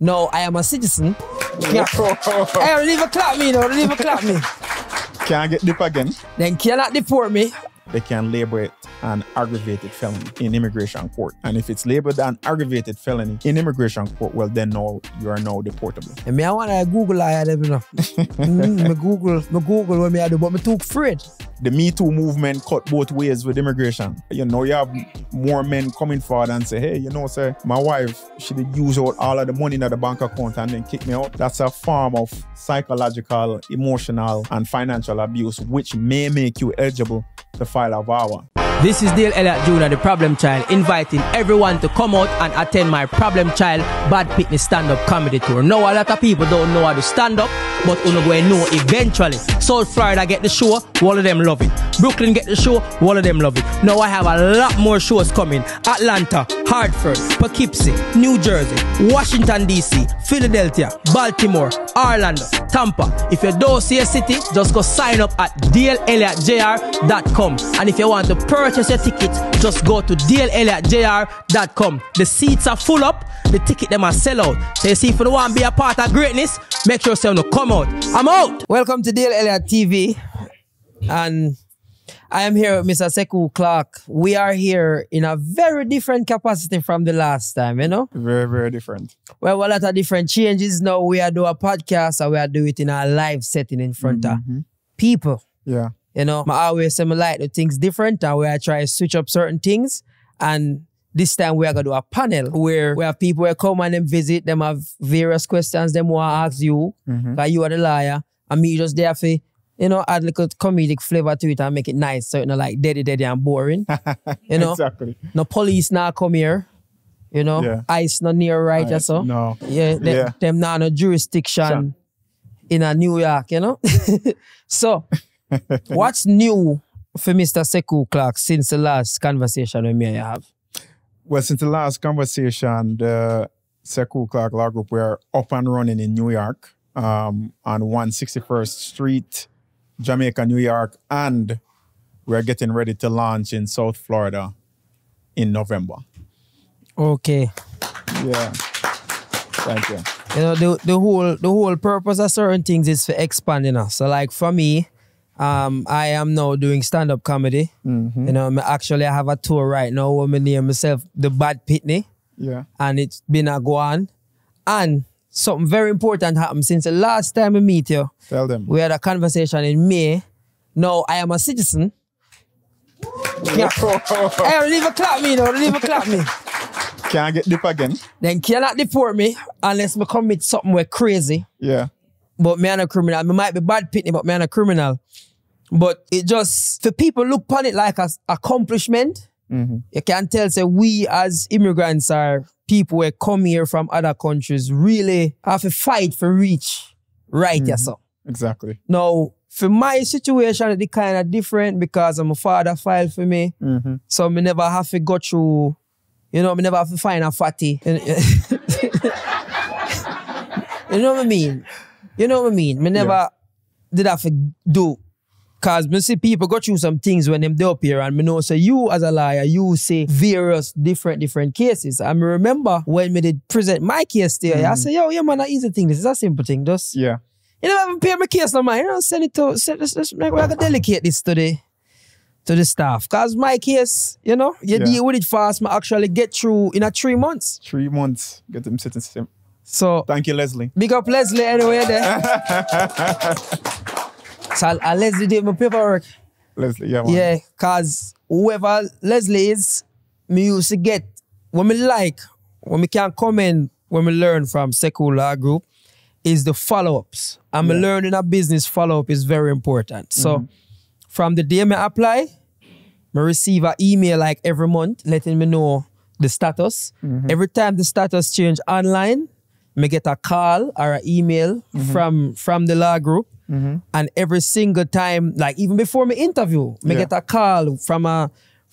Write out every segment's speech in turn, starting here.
No, I am a citizen. Yeah. hey, don't even clap me, no, don't even clap me. Can I get dip again. Then cannot deport me. They can label it an aggravated felony in immigration court. And if it's labeled an aggravated felony in immigration court, well, then no, you are now deportable. And me, I want to Google I them, you know. mm, me Google, me Google what me I do, but me too afraid. The Me Too movement cut both ways with immigration. You know, you have more men coming forward and say, hey, you know, sir, my wife, she did use out all of the money in the bank account and then kick me out. That's a form of psychological, emotional, and financial abuse, which may make you eligible to file a VAWA. This is Dale Elliott Jr., the problem child, inviting everyone to come out and attend my problem child Bad Pickney stand-up comedy tour. Now a lot of people don't know how to stand up, but you going know eventually. South Florida get the show, all of them love it. Brooklyn get the show, all of them love it. Now I have a lot more shows coming. Atlanta, Hartford, Poughkeepsie, New Jersey, Washington DC, Philadelphia, Baltimore, Orlando, Tampa. If you don't see a city, just go sign up at daleelliottjr.com. And if you want to purchase your ticket, just go to daleelliottjr.com. The seats are full up, the ticket them are sell out. So you see, if you want to be a part of greatness, make sure you come out. I'm out. Welcome to Dale Elliott TV. And I am here with Mr. Sekou Clarke. We are here in a very different capacity from the last time, you know? Very, very different. Well, a lot of different changes now. We are doing a podcast and we are doing it in a live setting in front Mm-hmm. of people. Yeah. You know, I always say I like the things different and we are trying to switch up certain things. And this time we are gonna do a panel where we have people who come and them visit, them have various questions them want to ask you, Mhm. because you are the liar. And me just there for, you know, add little comedic flavor to it and make it nice. So it's not like deady deady and boring. You know? Exactly. No police now come here. You know, Yeah. ICE not near right Right. or so. No. Yeah, them, Yeah. them now no jurisdiction Sure. in a New York, you know? so, what's new for Mr. Sekou Clarke since the last conversation with me and you have? Well, since the last conversation, the Sekou Clarke Law Group were up and running in New York um, on 161st Street, Jamaica, New York, and we're getting ready to launch in South Florida in November. Okay. Yeah. Thank you. You know, the, the whole the whole purpose of certain things is for expanding us. So like for me, um, I am now doing stand-up comedy. Mhm. You know, actually I have a tour right now where me name myself The Bad Pickney. Yeah. and it's been a go on. And something very important happened since the last time we meet you. Tell them. We had a conversation in May. Now I am a citizen. Yeah. hey, don't even clap me, no, don't even clap me. Can't get dip again. Then cannot deport me unless me commit something where crazy. Yeah. But me and a criminal. Me might be bad pickney, but me and a criminal. But it just for people look upon it like a accomplishment. Mhm. You can tell say we as immigrants are people who come here from other countries really have to fight for reach right Mhm. yeah, so. Exactly. Now, for my situation, it's kind of different because my father filed for me. Mhm. So me never have to go through, you know, me never have to find a fatty. you know what I mean? You know what I mean? Me never did have to do. Cause me see people go through some things when them they up here and me know so you as a lawyer, you say various different different cases. And me remember when me did present my case to you, I mm. say, yo, yeah man, a easy thing. This is a simple thing. Just Yeah. you never even pay my case no mind. You know, send it to send this, this like we have to delegate this to the to the staff. Cause my case, you know, you Yeah. deal with it fast, me actually get through in a three months. Three months. Get them sitting. So Thank you, Leslie. big up Leslie anyway there. so I, I Leslie did my paperwork. Leslie, yeah, man. Yeah, cause whoever Leslie is, me used to get when me like, when me can come in, when me learn from Sekou Law Group, is the follow-ups. And me Yeah. learning a business follow-up is very important. So mm-hmm. from the day me apply, me receive an email like every month letting me know the status. Mm-hmm. Every time the status change online, me get a call or an email mm-hmm. from from the law group. Mm-hmm. And every single time, like even before my interview, me Yeah. get a call from a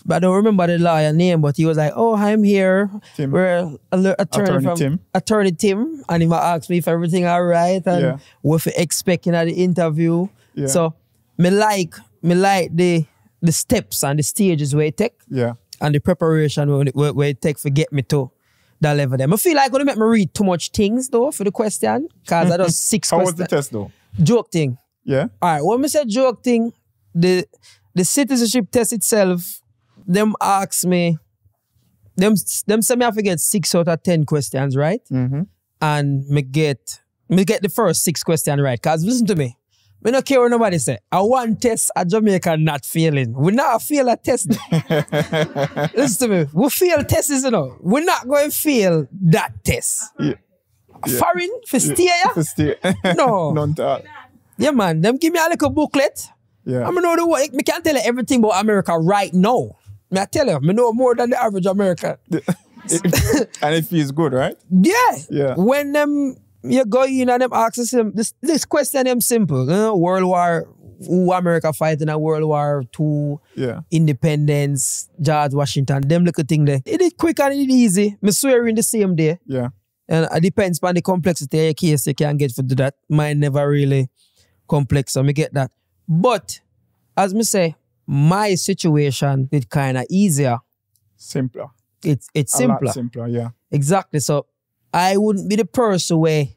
I don't remember the lawyer name, but he was like, "Oh, I'm here. Tim. We're a- attorney, Attorney from Tim. attorney Tim, and he might ask me if everything all right and Yeah. what for expecting at the interview. Yeah. So me like me like the the steps and the stages where it take Yeah. and the preparation where it, where, where it take for get me to that level them. I feel like gonna make me read too much things though for the question. Cause I just six How was the test though? Joke thing. Yeah. All right, when we say joke thing, the the citizenship test itself, them ask me, them them say me have to get six out of ten questions right, Mm-hmm. and me get me get the first six questions right. Cause listen to me, me not care what nobody say. I want test a Jamaica not failing. We not fail a test. listen to me, we fail tests, you know. We're not going to fail that test. Yeah. Foreign for yeah? To stay. No. None all. yeah, man. Them give me a little booklet. Yeah. I know the way. Me can't tell you everything about America right now. I tell you, me know more than the average American. and it feels good, right? Yeah. Yeah. When them you go in and them ask them this this question them simple. You know, World War who America fighting a World War Two, Yeah. independence, George Washington, them little thing there. It is quick and it easy. Me swear in the same day. Yeah. And it depends on the complexity of your case you can get for do that. Mine never really complex, so me get that. But as me say, my situation is kind of easier. Simpler. It's it's simpler. simpler, yeah. Exactly. So I wouldn't be the person where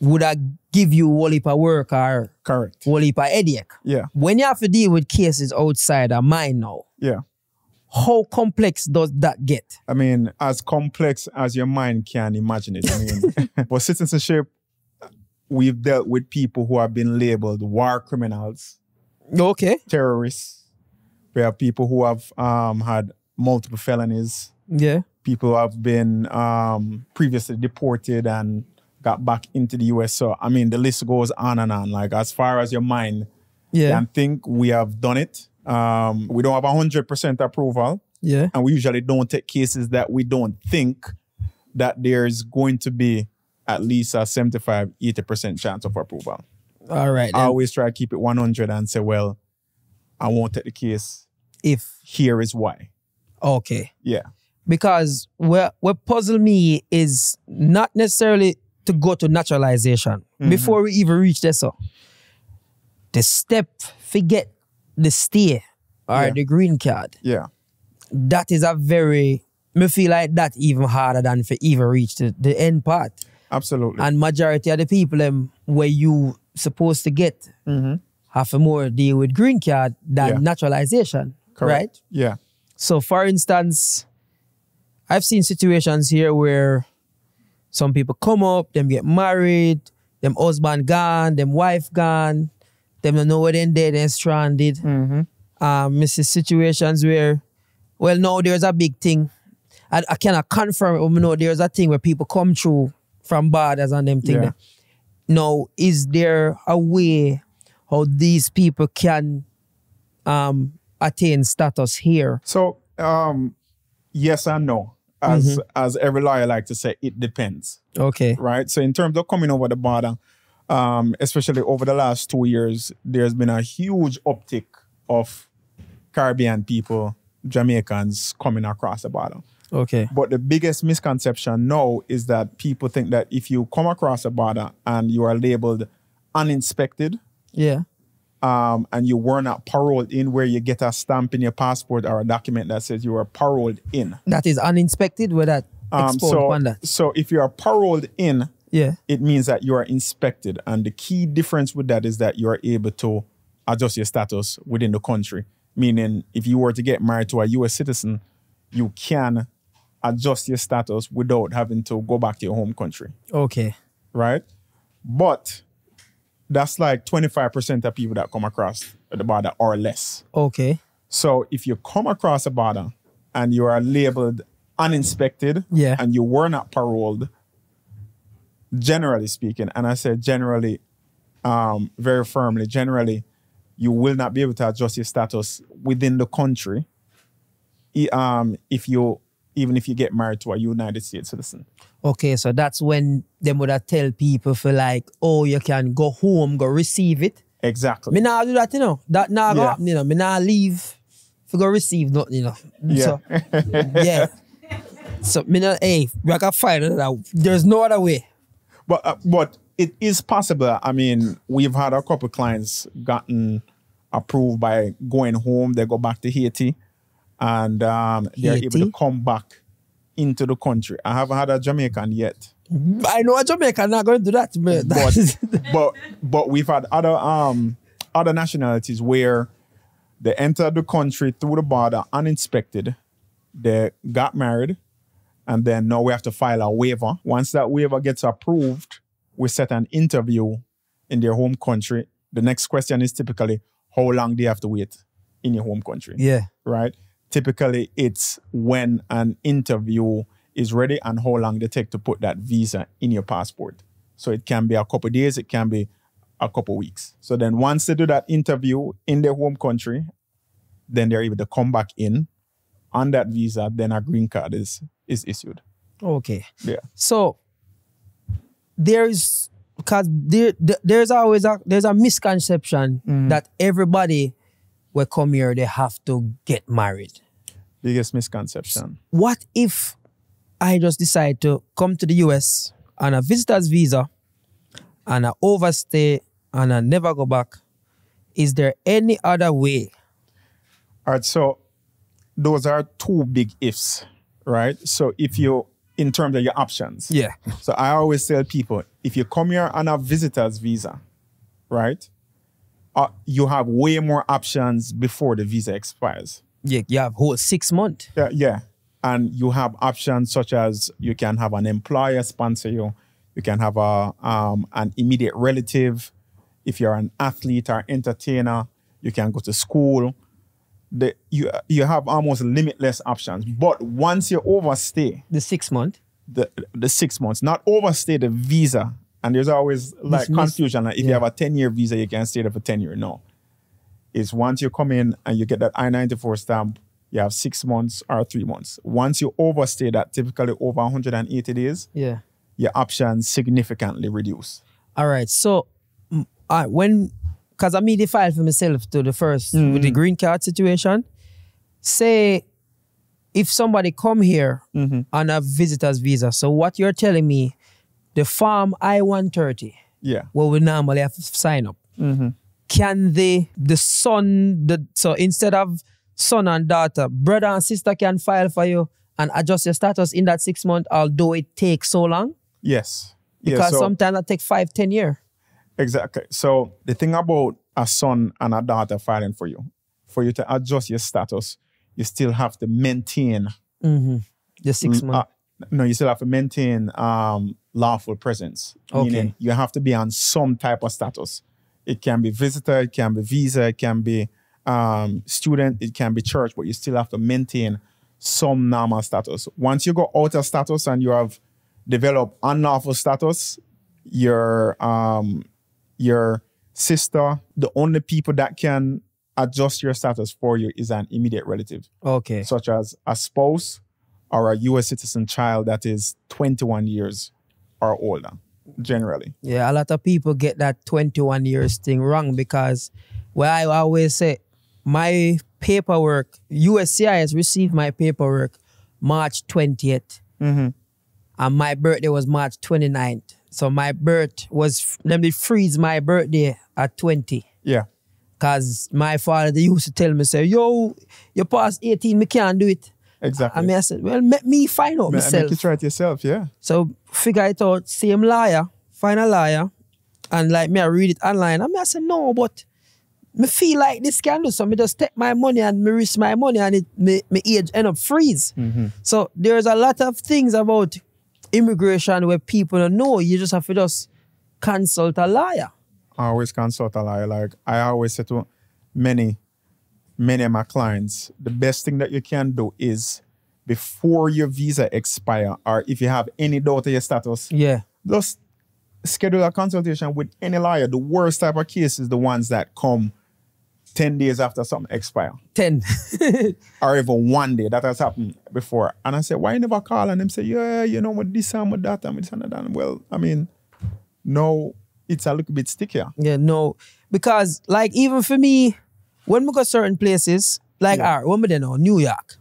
would I give you whole heap of work or Correct. whole heap of headache. Yeah. When you have to deal with cases outside of mine now, Yeah. how complex does that get? I mean, as complex as your mind can imagine it. I mean, for citizenship, we've dealt with people who have been labeled war criminals, Okay. terrorists. We have people who have um, had multiple felonies. Yeah. People have been um, previously deported and got back into the US. So, I mean, the list goes on and on. Like, as far as your mind Yeah. can think, we have done it. Um, we don't have 100% approval. Yeah. and we usually don't take cases that we don't think that there's going to be at least a 75 80% chance of approval All right. i always try to keep it 100 and say well i won't take the case if here is why okay. yeah because what what puzzle me is not necessarily to go to naturalization mm-hmm. before we even reach this. So the step, forget the stay or Yeah. the green card. yeah That is a very me feel like that even harder than for even reach the, the end part. absolutely And majority of the people them where you supposed to get mm-hmm. half a more deal with green card than Yeah. naturalization. Right? yeah So, for instance, I've seen situations here where some people come up, them get married, them husband gone, them wife gone, them don't know where they dead and stranded. Um, this is situations where, well, no, there's a big thing. I, I cannot confirm it, but we know there's a thing where people come through from borders and them thing. Yeah. there. Now, is there a way how these people can um, attain status here? so um yes and no as as every lawyer like to say it depends Okay. right? So in terms of coming over the border, um, especially over the last two years, there's been a huge uptick of Caribbean people, Jamaicans coming across the border. Okay. But the biggest misconception now is that people think that if you come across a border and you are labeled uninspected Yeah. Um, and you were not paroled in, where you get a stamp in your passport or a document that says you were paroled in. That is uninspected with that Um, so, that. so if you are paroled in, Yeah. it means that you are inspected. And the key difference with that is that you are able to adjust your status within the country. Meaning, if you were to get married to a US citizen, you can adjust your status without having to go back to your home country, Okay. right? But that's like 25% of people that come across the border or less. Okay. So if you come across a border and you are labeled uninspected Yeah. and you were not paroled, generally speaking, and I said generally, um, very firmly, generally, you will not be able to adjust your status within the country. Um, if you even if you get married to a United States citizen. Okay. So that's when them would have tell people for like, oh, you can go home, go receive it. Exactly. Me nah do that, you know. That nah go Yeah. happen, you know. Me nah leave for go receive nothing, you know. Yeah. So, yeah. So me nah, hey, we can find another. There's no other way. But uh, but it is possible. I mean, we've had a couple clients gotten approved by going home. They go back to Haiti, and um, they're able to come back. into the country. I haven't had a Jamaican yet. I know a Jamaican not going to do that, but, but but but we've had other um other nationalities where they entered the country through the border uninspected, they got married, and then now we have to file a waiver. Once that waiver gets approved, we set an interview in their home country. The next question is typically how long do you have to wait in your home country? yeah, Right? Typically it's when an interview is ready and how long they take to put that visa in your passport. So it can be a couple days, it can be a couple weeks. So then once they do that interview in their home country, then they're able to come back in on that visa, then a green card is is issued. okay. Yeah. So there's because there, there- there's always a there's a misconception Mm-hmm. that everybody will come here they have to get married. Biggest misconception. What if I just decide to come to the US on a visitor's visa and I overstay and I never go back? Is there any other way? All right, so those are two big ifs, right? So if you in terms of your options. Yeah. So I always tell people if you come here on a visitor's visa, right? Uh, you have way more options before the visa expires. Yeah, you have whole six months. Yeah, yeah. And you have options such as you can have an employer sponsor you, you can have a um, an immediate relative. If you're an athlete or entertainer, you can go to school. The, you you have almost limitless options. But once you overstay, The six month. the the six months, not overstay the visa. And there's always like confusion. Like if you have a 10 year visa, you can stay there for 10 years. No. It's once you come in and you get that I 94 stamp, you have six months or three months. Once you overstay that, typically over 180 days, Yeah. your options significantly reduce. All right. So, mm, uh, when, because I made the file for myself to the 1st with the green card situation. Say, if somebody come here on a visitor's visa, so what you're telling me, the farm I-130, Yeah. where we normally have to sign up, can they, the son, the so instead of son and daughter, brother and sister can file for you and adjust your status in that six months, although it takes so long? Yes. Yeah, Because so- sometimes it take five, ten years. Exactly. So the thing about a son and a daughter filing for you, for you to adjust your status, you still have to maintain. mm -hmm. The six months. No, you still have to maintain um, lawful presence. Okay. Meaning you have to be on some type of status. It can be visitor, it can be visa, it can be um, student, it can be church, but you still have to maintain some normal status. Once you go out of status and you have developed unlawful status, your um, your sister, the only people that can adjust your status for you is an immediate relative, Okay. such as a spouse or a US citizen child that is 21 years or older, generally. Yeah, a lot of people get that 21 years thing wrong because, well, I always say my paperwork, USCIS received my paperwork March 20th. Mm-hmm. And my birthday was March 29th. So my birth was, let me freeze my birthday at 20. Yeah. Cause my father they used to tell me, say, yo, you past 18, me can't do it. Exactly. I mean, I said, well, let me find out Ma- myself. Make you try it yourself, yeah. So figure it out, same liar, find a liar, and like me, I read it online. I mean, I said, no, but me feel like this can do so. Me just take my money and me risk my money and it me, me age end up freeze. Mm-hmm. So there's a lot of things about immigration where people don't know. You just have to just consult a liar. I always consult a lawyer. Like I always say to many, many of my clients, the best thing that you can do is before your visa expire, or if you have any doubt of your status, Yeah. just schedule a consultation with any lawyer. The worst type of case is the ones that come 10 days after something expire. 10. Or even one day. That has happened before. And I said, why you never call? And them say, yeah, you know, with this and with that and with this and that. And well, I mean, no, it's a little bit stickier. Yeah, no. Because like even for me, when we go certain places, like Yeah. our when we there now, New York.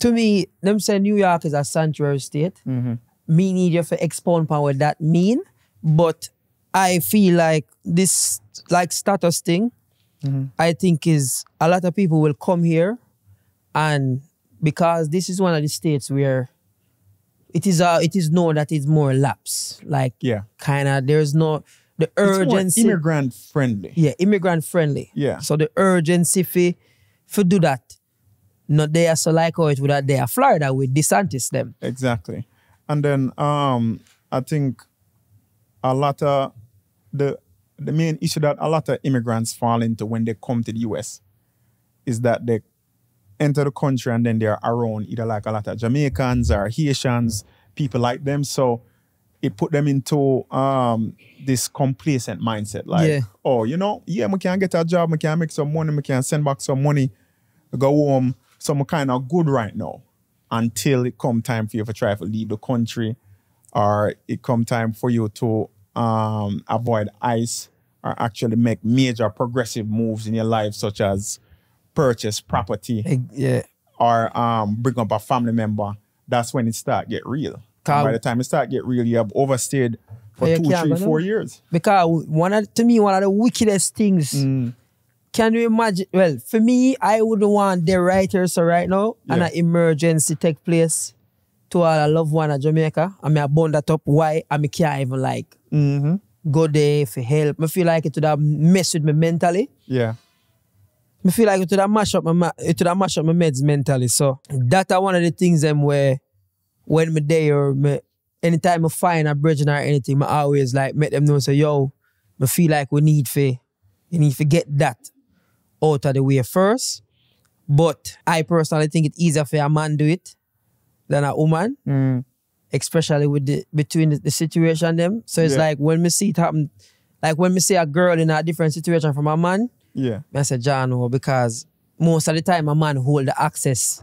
To me, them say New York is a sanctuary state. Mm-hmm. Me need you to expound upon what that mean. But I feel like this like status thing, Mm-hmm. I think is a lot of people will come here and because this is one of the states where it is uh it is known that it's more lapse. Like Yeah. kind of there's no the urgency. immigrant friendly. yeah, immigrant friendly. Yeah. So the urgency for for do that, not there so like how it would have there Florida with DeSantis them. Exactly. And then um I think a lot of the the main issue that a lot of immigrants fall into when they come to the US is that they enter the country and then they're around either like a lot of Jamaicans or Haitians, people like them. So it put them into um this complacent mindset. Like, Yeah. oh, you know, yeah, we can get a job, we can make some money, we can send back some money, go home. some kind of good right now until it come time for you to try to leave the country or it come time for you to um, avoid ice or actually make major progressive moves in your life, such as purchase property Yeah. or um, bring up a family member. That's when it start get real. And by the time it start get real, you have overstayed for Yeah, two, three, four years. Because one of to me, one of the wickedest things. Mm. Can you imagine? Well, for me, I would want the writers so right now and Yeah. an emergency take place to a loved one at Jamaica. I mean, I bond that up. Why? I mean, can't even like Mm-hmm. go there for help. I feel like it would have mess with me mentally. Yeah. I feel like it would have mash up my it would have mash up my meds mentally. So that are one of the things them where when me day or me anytime I find a bridge or anything, I always like make them know say, yo, I feel like we need for you need to get that out of the way first. But I personally think it's easier for a man do it than a woman, Mm. especially with the between the, the situation them. So it's Yeah. like when me see it happen, like when me see a girl in a different situation from a man, Yeah. I said, John, oh, because most of the time a man hold the access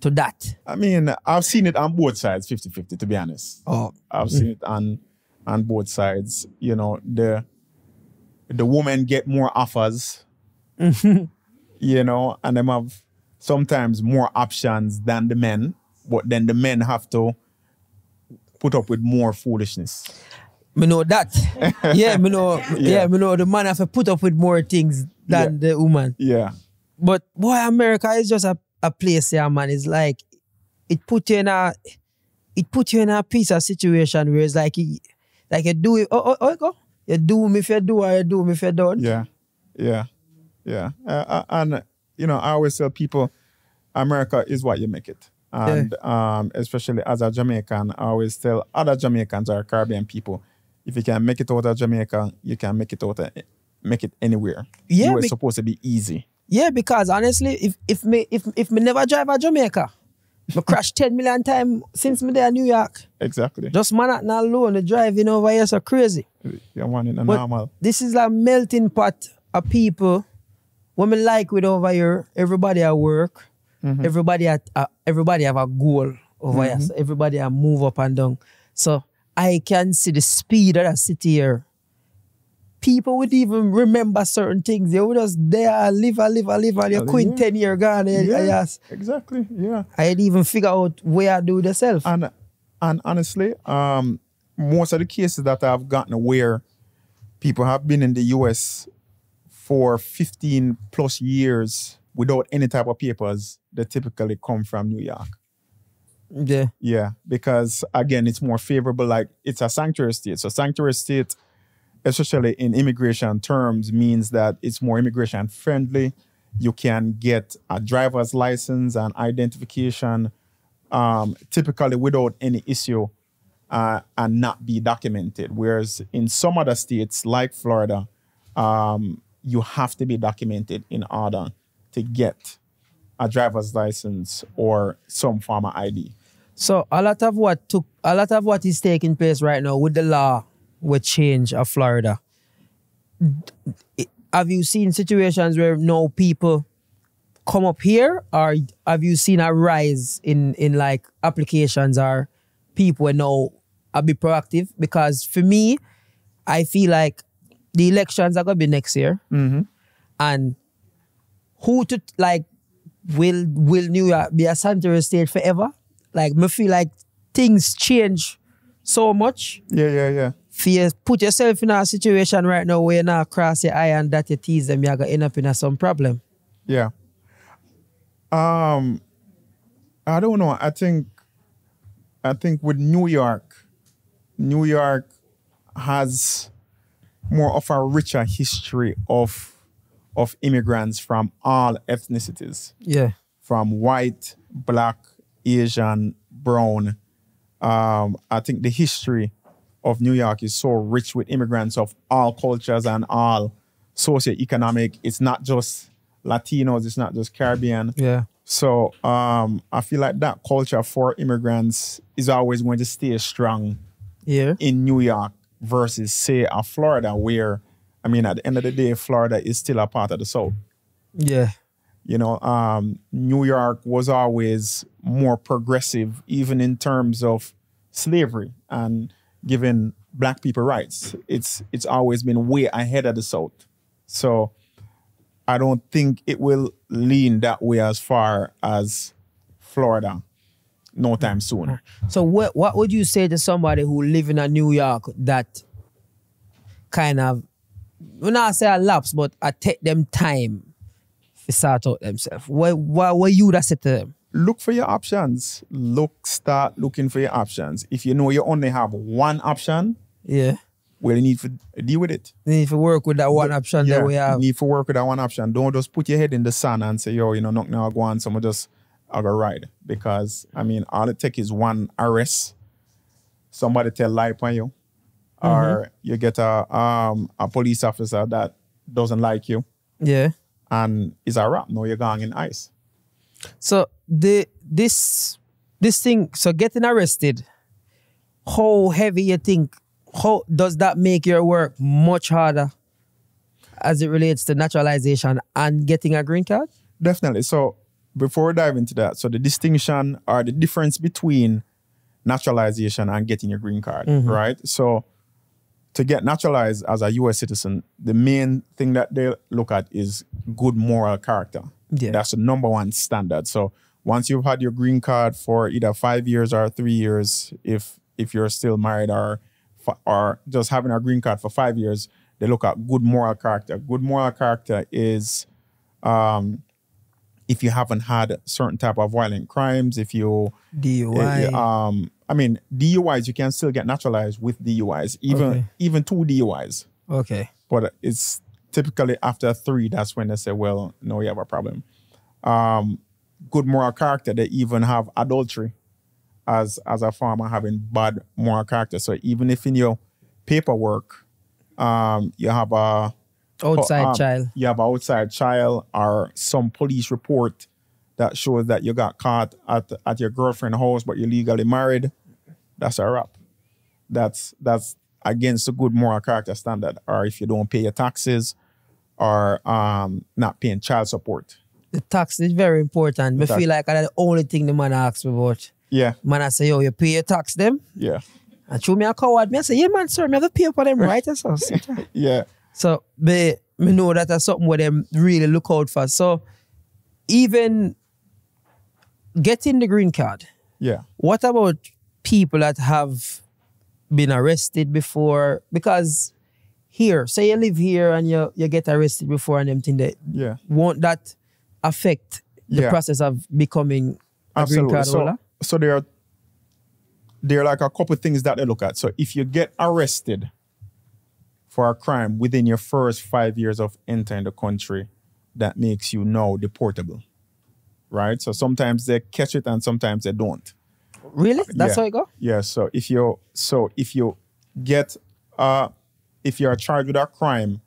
to that. I mean, I've seen it on both sides, 50-50, to be honest. Oh, I've mm. seen it on on both sides. You know, the the women get more offers, mm-hmm. you know, and them have sometimes more options than the men, but then the men have to put up with more foolishness. me know that. yeah, me know. yeah. Yeah. me know the man have to put up with more things than the woman. Yeah. But boy, America is just a, a place here, man. It's like it put you in a it put you in a piece of situation where it's like you, like you do it. Oh, oh, oh, go. You do me if you do, or you do me if you don't. Yeah, yeah, yeah. Uh, uh, and you know, I always tell people, America is what you make it. And um, especially as a Jamaican, I always tell other Jamaicans or Caribbean people, if you can make it out of Jamaica, you can make it out of, make it anywhere. Yeah, you were supposed to be easy. Yeah, because honestly, if if me if if me never drive a Jamaica, me crash ten million times since me there in New York. Exactly. Just man Manhattan alone, the driving over here so crazy. You want it But normal. this is a melting pot of people. What me like with over here, everybody at work, everybody at uh, everybody have a goal over here. So everybody a move up and down. So I can see the speed of that city here. People would even remember certain things. They would just there, live, a live, a live, and you're quit yeah. 10 year gone. Yeah. yeah, Yes. exactly. Yeah. I'd even figure out where I do it yourself. and and honestly, um, most of the cases that I've gotten where people have been in the US for 15 plus years without any type of papers, they typically come from New York. yeah. Yeah, because again, it's more favorable. Like it's a sanctuary state. So sanctuary state, especially in immigration terms, means that it's more immigration friendly. You can get a driver's license and identification um, typically without any issue uh, and not be documented. Whereas in some other states, like Florida, um, you have to be documented in order to get a driver's license or some form of ID. So a lot of what took a lot of what is taking place right now with the law with change of Florida. Have you seen situations where no people come up here, or have you seen a rise in in like applications or people are now a be proactive? Because for me, I feel like the elections are gonna be next year, mm-hmm. and who to like will will New York be a sanctuary state forever? Like me feel like things change so much. Yeah, yeah, yeah. You put yourself in a situation right now where you not cross your eye and that you tease them, you're gonna end up in a some problem. Yeah. Um, I don't know. I think I think with New York, New York has more of a richer history of of immigrants from all ethnicities, Yeah. from white, black, Asian, brown. Um, I think the history of New York is so rich with immigrants of all cultures and all socioeconomic. It's not just Latinos, it's not just Caribbean. Yeah. So um, I feel like that culture for immigrants is always going to stay strong Yeah. in New York versus say a Florida where I mean at the end of the day Florida is still a part of the South. Yeah. You know, um, New York was always more progressive, even in terms of slavery and giving black people rights. It's it's always been way ahead of the South. So I don't think it will lean that way as far as Florida no time soon. So what what would you say to somebody who live in a New York that kind of when I say a lapse, but I take them time to sort out themselves. What what what you that say to them? Look for your options. Look, start looking for your options. If you know you only have one option, Yeah. well, you need to deal with it. You need to work with that one option that we you have. need to work with that one option. Don't just put your head in the sun and say, yo, you know, nothing now go on, someone just have a ride. Because I mean, all it takes is one arrest, somebody tell lie upon you, or you get a um a police officer that doesn't like you, Yeah. and it's a wrap. No, you're going in ice. So the this this thing, so getting arrested, how heavy you think? How does that make your work much harder as it relates to naturalization and getting a green card? Definitely. So before we dive into that, so the distinction or the difference between naturalization and getting your green card, mm-hmm. right? So to get naturalized as a US citizen, the main thing that they look at is good moral character. Yeah. That's the number one standard. So once you've had your green card for either five years or three years, if if you're still married or or just having a green card for five years, they look at good moral character. Good moral character is um, if you haven't had certain type of violent crimes, if you DUI. um, I mean DUIs, you can still get naturalized with DUIs, even Okay. even two DUIs. okay. But it's typically after three, that's when they say, well, no, you have a problem. Um, good moral character, they even have adultery as as a farmer having bad moral character. So even if in your paperwork, um, you have a Outside um, child. You have an outside child or some police report that shows that you got caught at at your girlfriend's house, but you're legally married. That's a wrap. That's that's against a good moral character standard. Or if you don't pay your taxes, or um not paying child support. The tax is very important. I tax. feel like that's the only thing the man asks me about. Yeah, Man, I say, yo, you pay your tax them? yeah, And show me a coward. Me, I say, yeah, man, sir, me have to pay for them, right? So, yeah. so me, me know that that's something where them really look out for. So, even getting the green card, Yeah. what about people that have been arrested before? Because here, say you live here and you, you get arrested before and them thing that Yeah. won't that affect the Yeah. process of becoming a green card So, holder? so there are there are like a couple things that they look at. So if you get arrested for a crime within your first five years of entering the country, that makes you now deportable. Right? So sometimes they catch it and sometimes they don't. Really? That's Yeah. how it go? Yeah. So if you so if you get uh if you're charged with a crime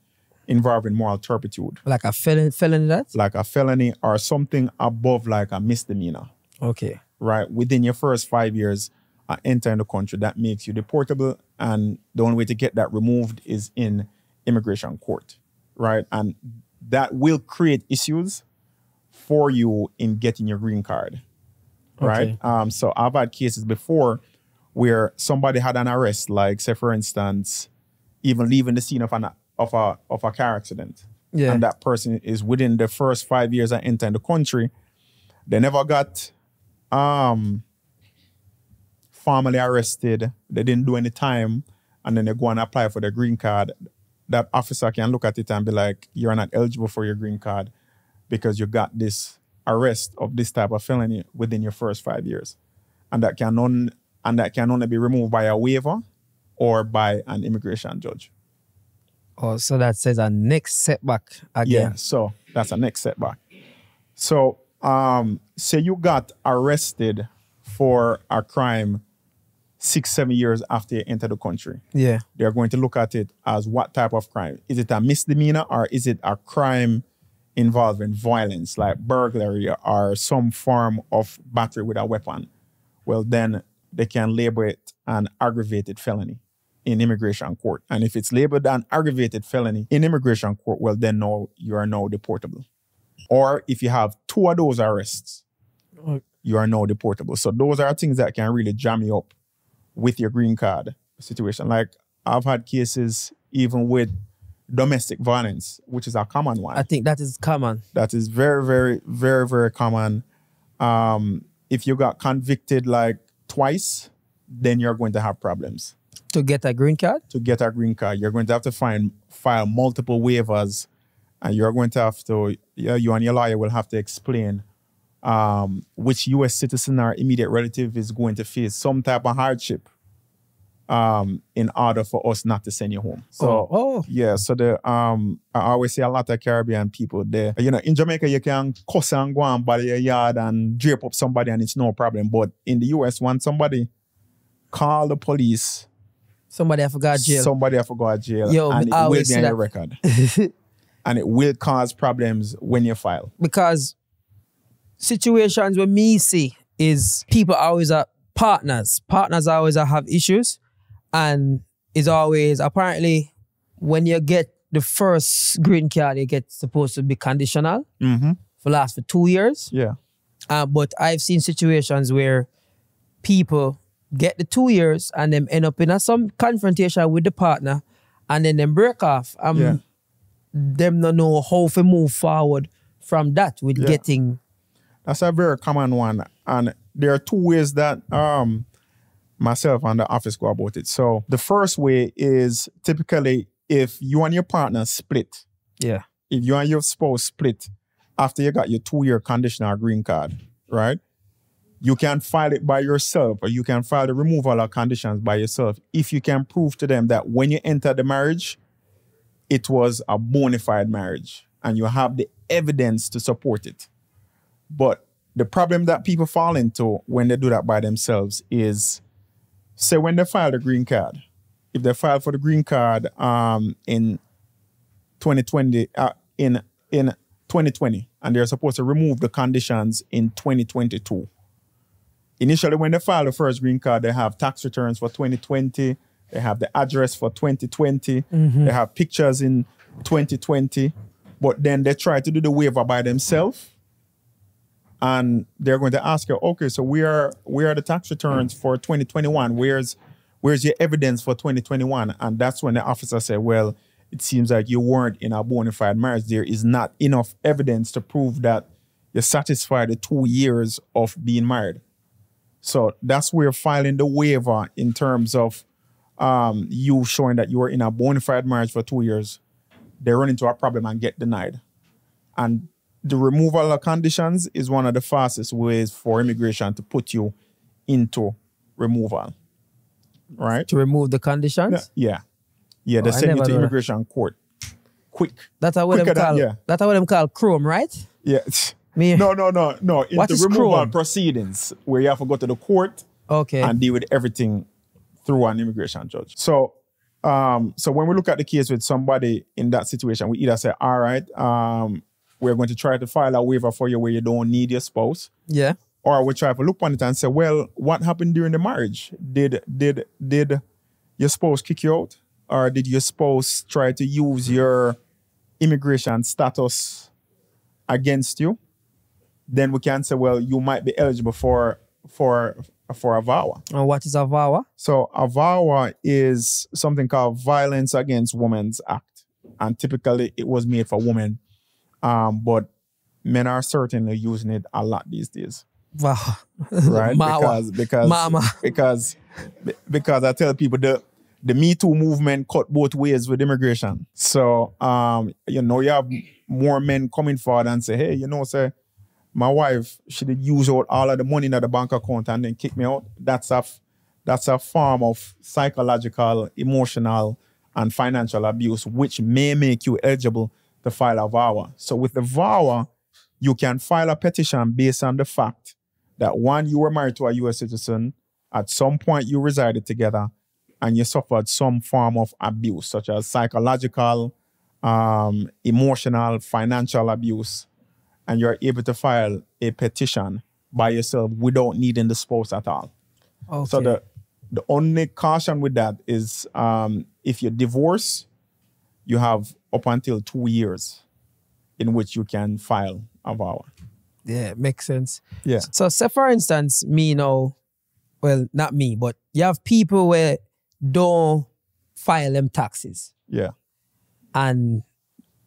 involving moral turpitude, Like a felon, felony that? like a felony or something above like a misdemeanor, Okay. right? Within your first five years uh, entering the country, that makes you deportable. And the only way to get that removed is in immigration court, right? And that will create issues for you in getting your green card, right? Okay. Um, so I've had cases before where somebody had an arrest, like say for instance, even leaving the scene of an of a of a car accident, Yeah. and that person is within the first five years of entering the country, they never got um formally arrested. They didn't do any time, and then they go and apply for their green card. That officer can look at it and be like, "You're not eligible for your green card because you got this arrest of this type of felony within your first five years," and that can un- and that can only be removed by a waiver or by an immigration judge. Oh, so that says a next setback again. Yeah, so that's a next setback. So, um, say you got arrested for a crime six, seven years after you enter the country. Yeah. They're going to look at it as what type of crime? Is it a misdemeanor or is it a crime involving violence, like burglary or some form of battery with a weapon? Well, then they can label it an aggravated felony in immigration court. And if it's labeled an aggravated felony in immigration court, well, then no, you are now deportable. Or if you have two of those arrests, you are now deportable. So those are things that can really jam you up with your green card situation. Like I've had cases even with domestic violence, which is a common one. I think that is common. That is very, very, very, very common. Um, if you got convicted like twice, then you're going to have problems. To get a green card? To get a green card, you're going to have to find file multiple waivers, and you're going to have to you, you and your lawyer will have to explain um, which U.S. citizen or immediate relative is going to face some type of hardship um, in order for us not to send you home. So, oh, oh. yeah, so the um, I always see a lot of Caribbean people there. You know, in Jamaica, you can cuss and go and body your yard and drape up somebody and it's no problem. But in the US, when somebody call the police, somebody I forgot jail. Somebody I forgot jail. Yo, and it I will be on that. your record. and it will cause problems when you file. because situations where me see is people always are partners. Partners always have issues, and is always apparently when you get the first green card, you get supposed to be conditional Mm-hmm. for last for two years. Yeah. Uh, but I've seen situations where people get the two years and then end up in a, some confrontation with the partner and then them break off. Um, Yeah. Them not know how to move forward from that with Yeah. getting That's a very common one. And there are two ways that um myself and the office go about it. So the first way is typically if you and your partner split, yeah if you and your spouse split after you got your two-year conditional green card, right? You can file it by yourself or you can file the removal of conditions by yourself. If you can prove to them that when you enter the marriage, it was a bona fide marriage and you have the evidence to support it. But the problem that people fall into when they do that by themselves is say when they file the green card, if they file for the green card um, in 2020 uh, in in 2020 and they're supposed to remove the conditions in 2022 initially when they file the first green card they have tax returns for 2020 they have the address for 2020 mm-hmm. they have pictures in 2020 but then they try to do the waiver by themselves. And they're going to ask you okay so where where are the tax returns mm. for 2021 where's where's your evidence for 2021 and that's when the officer said well it seems like you weren't in a bona fide marriage. There is not enough evidence to prove that you satisfy the two years of being married so that's where filing the waiver in terms of um, you showing that you were in a bona fide marriage for two years they run into a problem and get denied and the removal of conditions is one of the fastest ways for immigration to put you into removal. Right? to remove the conditions. Yeah. Yeah, they Oh, send you to know that. immigration court. Quick. That's how what them Quicker than- call. yeah. That's how what them call Chrome, right? Yeah. Me. No, no, no, no. What Into is removal proceedings where you have to go to the court Okay. and deal with everything through an immigration judge. So um, so when we look at the case with somebody in that situation, we either say, all right, um, we're going to try to file a waiver for you where you don't need your spouse. yeah. or we try to look on it and say, well, what happened during the marriage? Did did did your spouse kick you out, or did your spouse try to use your immigration status against you? Then we can say, well, you might be eligible for for for a VAWA. And what is a VAWA? So a VAWA is something called Violence Against Women's Act, and typically it was made for women, um, but men are certainly using it a lot these days Wow! right? Because because Mama. because because I tell people the the Me Too movement cut both ways with immigration. So um, you know, you have more men coming forward and say, hey, you know, say my wife, she did use out all of the money in the bank account and then kick me out. That's a that's a form of psychological, emotional, and financial abuse, which may make you eligible to file a VAWA. So with the VAWA, you can file a petition based on the fact that one, you were married to a US citizen, at some point you resided together, and you suffered some form of abuse, such as psychological, um, emotional, financial abuse, and you're able to file a petition by yourself without needing the spouse at all. Okay. So the the only caution with that is um, if you divorce, you have up until two years in which you can file a vow. yeah, makes sense. Yeah. So, say for instance, me now, well, not me, but you have people where don't file them taxes Yeah. and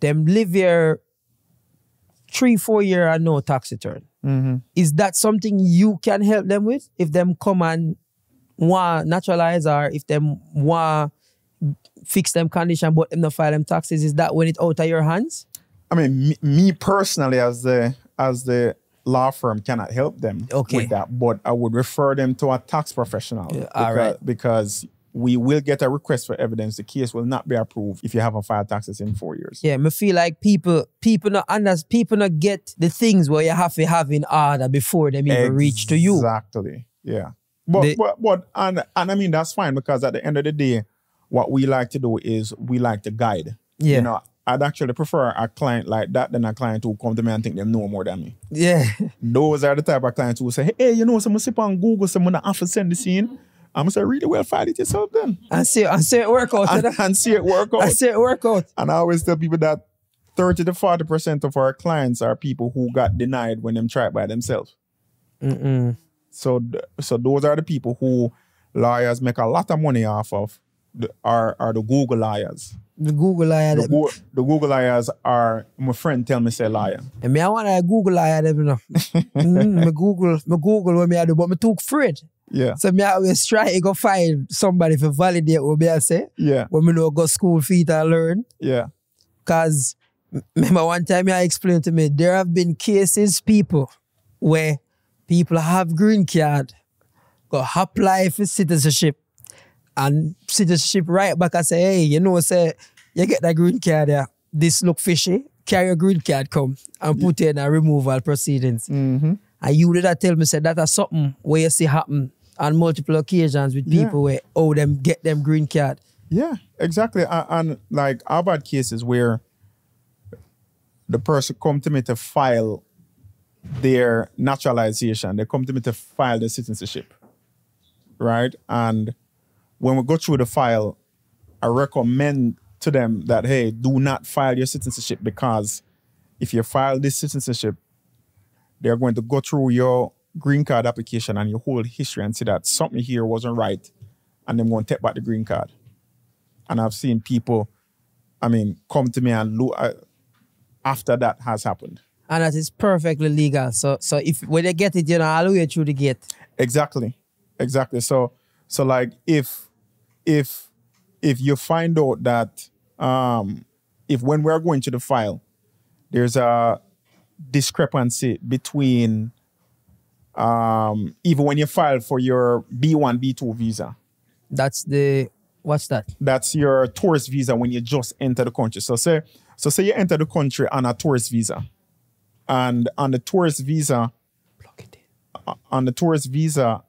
them live here three, four year and no tax return. Mm-hmm. Is that something you can help them with? If them come and want naturalize or if them want fix them condition but them not file them taxes, is that when it out of your hands? I mean, me, me personally, as the as the law firm, cannot help them Okay. with that, but I would refer them to a tax professional. Yeah, because, right. because we will get a request for evidence. The case will not be approved if you haven't filed taxes in four years. Yeah, me feel like people people not under, people not get the things where you have to have in order before them even reach to you. Exactly. Yeah. But, The- but but and and I mean that's fine because at the end of the day, what we like to do is we like to guide. Yeah. You know, I'd actually prefer a client like that than a client who come to me and think they know more than me. Yeah. Those are the type of clients who say, hey, you know, someone sip on Google, someone have to send this in. I'm say, really well, file it yourself then. And see and see it work out. And, and see it work out. and see it work out. And I always tell people that 30 to 40% of our clients are people who got denied when them tried by themselves. Mm-mm. So, so those are the people who lawyers make a lot of money off of. The, are are the Google liars. The Google liar The. Go- the Google liars are my friend tell me say liar. And me I want to Google liar them, you know. mm, me Google, me Google what me I do, but me too afraid. Yeah, So me always try to go find somebody to validate what me I say. yeah, When me know go school feet and learn. yeah, Cause remember one time I explained to me, there have been cases, people, where people have green card, go apply for citizenship, and citizenship right back I say, hey, you know, say, you get that green card there, this look fishy, carry your green card come and put in a removal proceedings. mm-hmm. And you did tell me said that is something where you see happen on multiple occasions with Yeah. people where oh them get them green card. yeah, exactly. And, and like I've had cases where the person come to me to file their naturalization. They come to me to file their citizenship, right? And when we go through the file, I recommend to them that hey, do not file your citizenship because if you file this citizenship, they're going to go through your green card application and your whole history and see that something here wasn't right, and then going to take back the green card. And I've seen people, I mean, come to me and look uh, after that has happened. And that is perfectly legal. So so if when they get it, you know, all the way through the gate. Exactly. Exactly. So so like if if if you find out that um if when we're going to the file, there's a discrepancy between um even when you file for your B1, B2 visa. That's the what's that? That's your tourist visa when you just enter the country. So say so say you enter the country on a tourist visa. And on the tourist visa, in. on the tourist visa,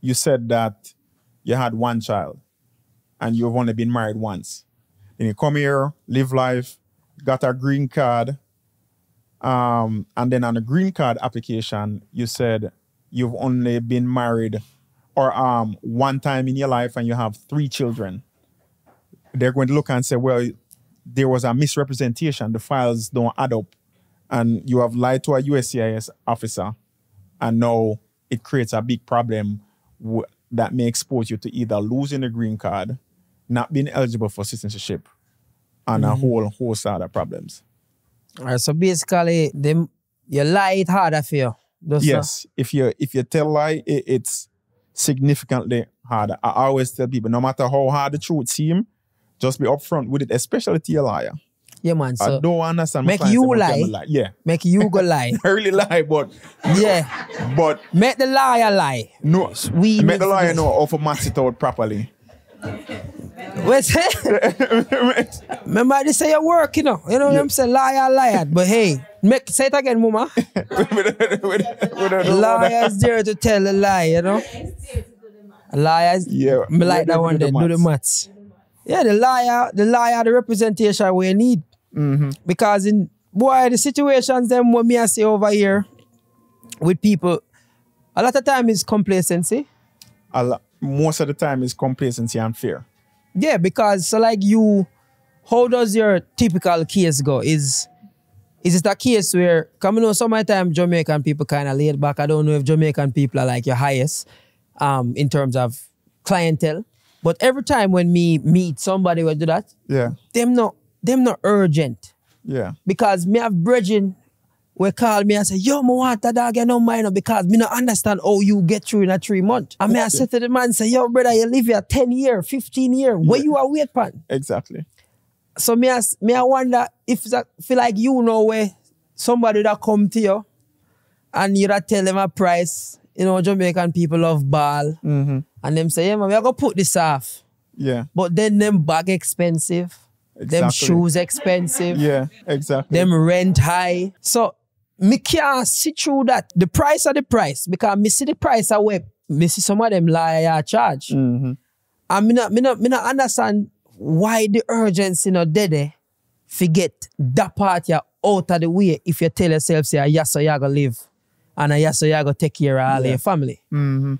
you said that you had one child and you've only been married once. Then you come here, live life, got a green card. Um, and then on the green card application, you said you've only been married or um, one time in your life and you have three children. They're going to look and say, well, there was a misrepresentation. The files don't add up. And you have lied to a USCIS officer and now it creates a big problem w- that may expose you to either losing a green card, not being eligible for citizenship, and a whole host of other problems. All right, so basically them you lie it harder for you. So- Yes, if you if you tell lie, it, it's significantly harder. I always tell people, no matter how hard the truth seem, just be upfront with it, especially to your liar. Yeah, man. I So don't understand. make you "But lie." Yeah. make you go lie. I really lie, but yeah. but Make the liar lie. no We make the liar know how to match it out properly. Wait, remember they say your work, you know. You know what I'm saying? Liar, liar. But hey, make say it again, mama. Liars there to tell a lie, you know. Liars. Yeah, Me like that one do the Do the maths. Yeah, the liar, the liar, the representation we need. Mm-hmm. Because in boy, the situations them what me I say over here with people, a lot of time is complacency. A lo- most of the time is complacency and fear. Yeah, because so like you, how does your typical case go? Is is it a case where, come know some of the time Jamaican people kind of laid back. I don't know if Jamaican people are like your highest um, in terms of clientele. But every time when me meet somebody will do that, Yeah, them not them not urgent. yeah, Because me have brethren will call me and say, yo, want that dog, you know mine because me not understand how you get through in a three month. And me I say to the man, say, yo, brother, you live here 10 year, 15 year, where you are wait pan? exactly. So me I, me I wonder if that feel like you know where somebody that come to you and you that tell them a price, you know, Jamaican people love ball. Mm-hmm. And them say, yeah, man, we are gonna put this off. Yeah, But then them bag expensive, them shoes expensive. yeah, exactly. them rent high. So me can't see through that. The price of the price because me see the price of web. Me see some of them liar charge. Mm-hmm. And me not, me not, me not understand why the urgency not there there. Forget that part you out of the way if you tell yourself say ah, yes so you gonna live and a yes so you gonna take care of all Yeah. your family. Mm-hmm.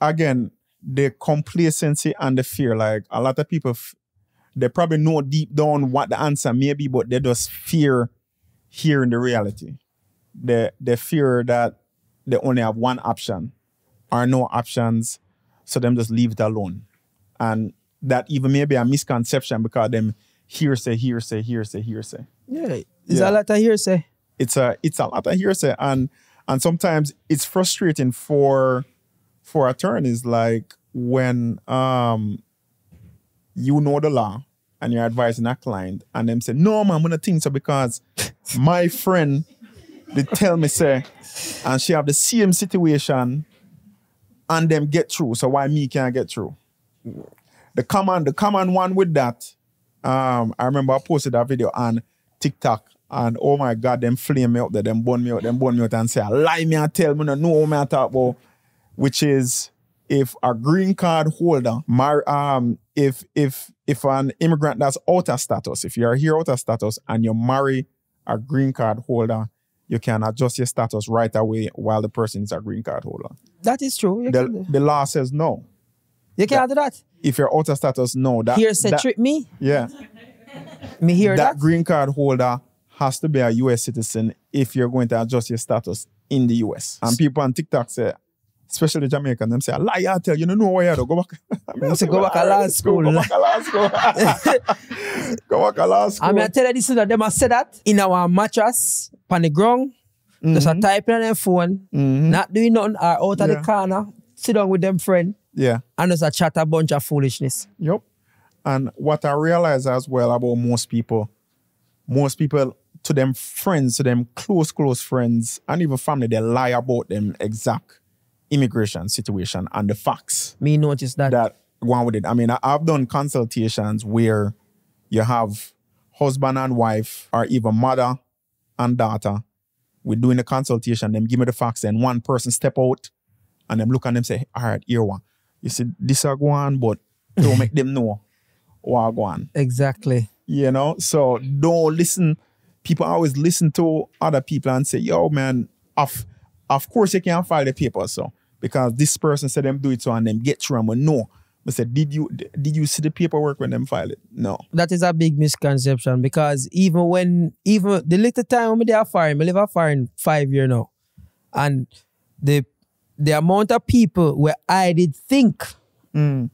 Again, the complacency and the fear. Like a lot of people, they probably know deep down what the answer may be, but they just fear hearing the reality. They the fear that they only have one option or no options, so them just leave it alone. And that even may be a misconception because them hearsay, hearsay, hearsay, hearsay. Yeah, it's Yeah. a lot of hearsay. it's a it's a lot of hearsay and and sometimes it's frustrating for for attorneys like when um you know the law and you're advising a client and them say no man I'm gonna think so because my friend they tell me say and she have the same situation and them get through. So why me can't get through? The common the common one with that um I remember I posted that video on TikTok and oh my god, them flame me up there, them burn me out, them burn me out and say, I lie me and tell me no know what me I talk about, which is if a green card holder, mar- um, if if if an immigrant that's out of status, if you're here out of status and you marry a green card holder, you can adjust your status right away while the person is a green card holder. That is true. The, the law says no. you can't do that. If you're out of status, no. That, Hearsay that- trick me. Yeah. Me hear that that. green card holder has to be a US citizen if you're going to adjust your status in the US. And people on TikTok say, especially Jamaican, them say, lie, I tell you, you don't know where you are. Go back. I mean, say, go back to law school. Go back to law school. go back to law school. I mean, I tell you this is them a say that in our mattress, on the ground, just a mm-hmm. typing on their phone, mm-hmm. not doing nothing, or out of Yeah. the corner, sit down with them friend, yeah. and just a chat a bunch of foolishness. Yep. And what I realize as well about most people, most people to them friends, to them close, close friends, and even family, they lie about them exact immigration situation and the facts. Me notice that. that go on with it. I mean, I've done consultations where you have husband and wife, or even mother and daughter. We're doing a consultation, them give me the facts, and one person step out and them look at them say, All right, here one. You see, this are go on, but don't make them know what go on. Exactly. You know? So don't listen. People always listen to other people and say, yo, man, of of course you can't file the paper, so because this person said them do it so and them get through and we know. I said, did you did you see the paperwork when them file it? No. That is a big misconception because even when, even the little time when they are foreign, I live a foreign five year now. And the the amount of people where I did think, mm.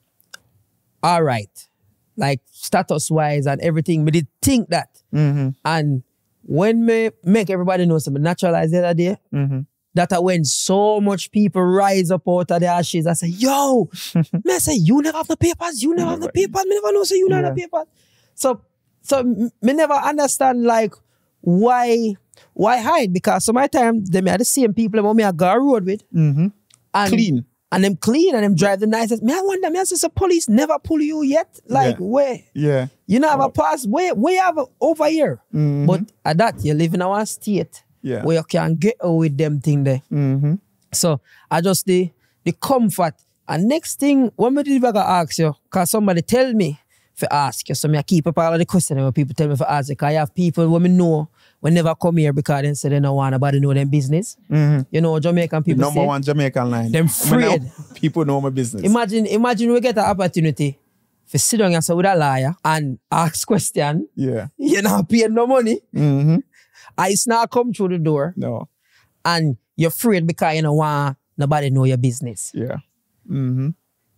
all right, like status wise and everything, we did think that. Mm-hmm. And when me make everybody know something naturalized the other day, mm-hmm. That are when so much people rise up out of the ashes. I say, yo, me I say, you never have the papers, you never have the papers, me never know say you never have the papers. So so me never understand like why why hide because some of the time them are the same people that me I go road with Mm-hmm. and Clean. and them clean and them drive the nicest. Me I wonder me I say so police never pull you yet like Yeah. where Yeah. you know have a pass where where you have a- over here but at that you live in our state. Yeah. where you can get away with them thing there. Mm-hmm. So I just the the comfort. And next thing, when me did I go ask you, cause somebody tell me for ask you. So me I keep up all of the question when people tell me for ask you. Cause I have people when me know when never come here because they say they don't want nobody know them business. You know, Jamaican people Number say, one Jamaican line. Them afraid. People know my business. Imagine, imagine we get an opportunity for sit down and say with a liar and ask question. yeah. You're not paying no money. Ice not come through the door No. and you're afraid because you don't want nobody know your business. Yeah. Mm-hmm.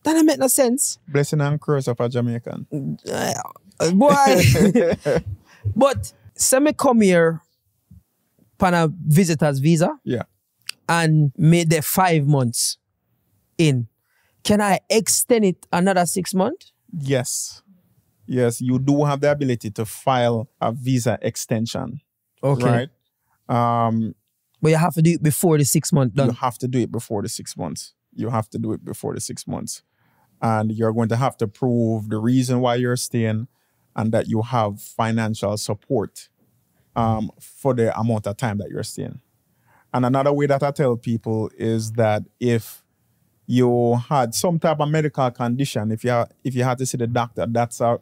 That don't make no sense. Blessing and curse of a Jamaican. Uh, boy. but say me come here on a visitor's visa Yeah. and made the five months in. Can I extend it another six months? Yes. Yes, you do have the ability to file a visa extension. Okay. Right? Um, But you have to do it before the six month you have to do it before the six months. You have to do it before the six months. And you're going to have to prove the reason why you're staying and that you have financial support um, for the amount of time that you're staying. And another way that I tell people is that if you had some type of medical condition, if you if you had to see the doctor, that's a,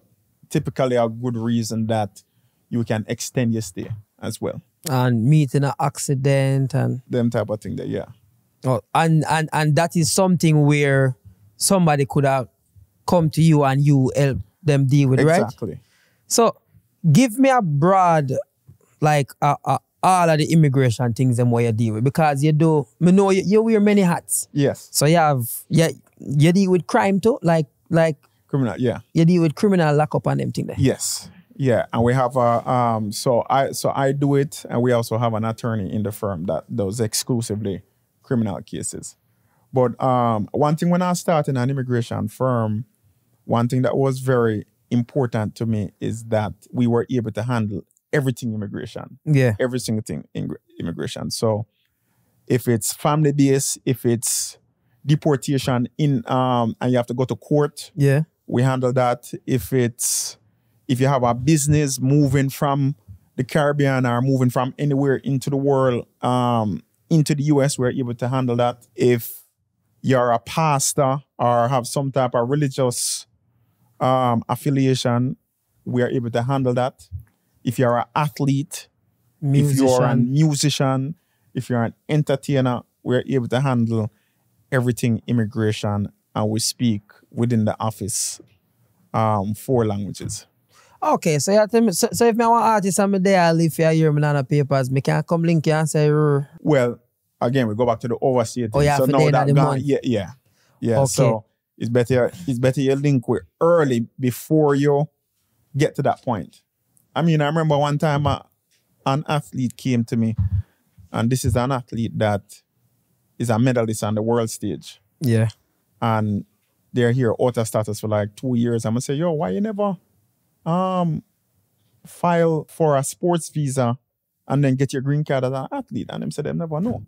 typically a good reason that you can extend your stay as well. And meeting an accident and Them type of thing that yeah. oh, and and and that is something where somebody could have come to you and you help them deal with, right? Exactly. So give me a broad, like uh, uh, all of the immigration things them where you deal with because you do. Me know you, you wear many hats. Yes. So you have yeah you deal with crime too, like like Criminal, yeah. you deal with criminal lockup and them thing there. Yes. Yeah. And we have a um so I so I do it and we also have an attorney in the firm that does exclusively criminal cases. But um one thing when I started an immigration firm, one thing that was very important to me is that we were able to handle everything immigration Yeah. every single thing in immigration. So if it's family based, if it's deportation in um and you have to go to court, Yeah. we handle that. If it's if you have a business moving from the Caribbean or moving from anywhere into the world um into the US, we're able to handle that. If you're a pastor or have some type of religious um affiliation, we are able to handle that. If you're an athlete, if you're a Musician. musician, if you're an entertainer, we're able to handle everything immigration and we speak within the office um, four languages. Okay, so you tell me, so, so if me want artist and me there I live here, hear me on the papers, me can come link you and say, "Rrr." Well, again, we go back to the overseas. Oh, yeah, so now that gone, yeah, yeah, yeah. Okay. So it's better, it's better you link with early before you get to that point. I mean, I remember one time uh, an athlete came to me, and this is an athlete that is a medalist on the world stage. yeah, and they're here out of status for like two years. I'm gonna say, yo, why you never um file for a sports visa and then get your green card as an athlete? And them said they never know.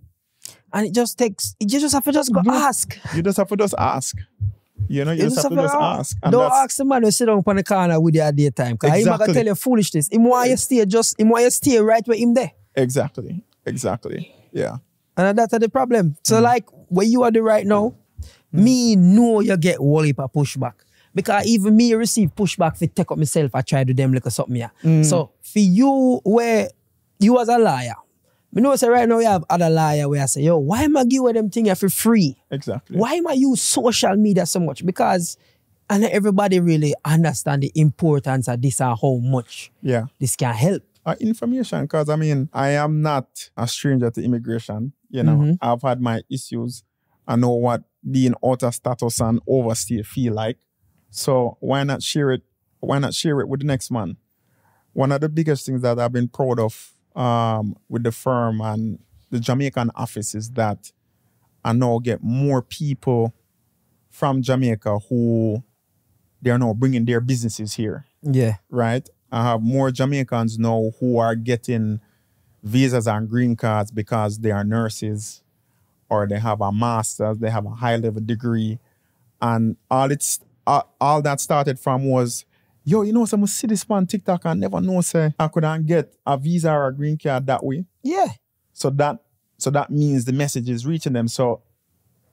and it just takes. You just have to just go Yeah. ask. You just have to just ask. You know, you, just, have to just ask. And Don't ask the man who sit down on the corner with you at daytime. Because he Exactly. gonna tell you foolishness. Him want you stay just him want you stay right where him there. exactly. Exactly. Yeah. And that's the problem. So Mm. like where you are the right now, me know you get heap pushback. Because even me receive pushback for take up myself, I try to them like something yeah. Mm. So for you where you as a liar, me know say right now you have other liar where I say, yo, why am I give them thing for free? Exactly. Why am I use social media so much? Because and everybody really understand the importance of this and how much Yeah. this can help. uh, information because I mean, I am not a stranger to immigration. You know, Mhm. I've had my issues. I know what being out of status and overstay feel like. So why not share it? Why not share it with the next man? One of the biggest things that I've been proud of um, with the firm and the Jamaican office is that I now get more people from Jamaica who they are now bringing their businesses here Yeah. right? I have more Jamaicans now who are getting visas and green cards because they are nurses or they have a master's, they have a high level degree. And all it's uh, all that started from was, yo, you know, some see this on TikTok and never know say I couldn't get a visa or a green card that way. Yeah. So that so that means the message is reaching them. So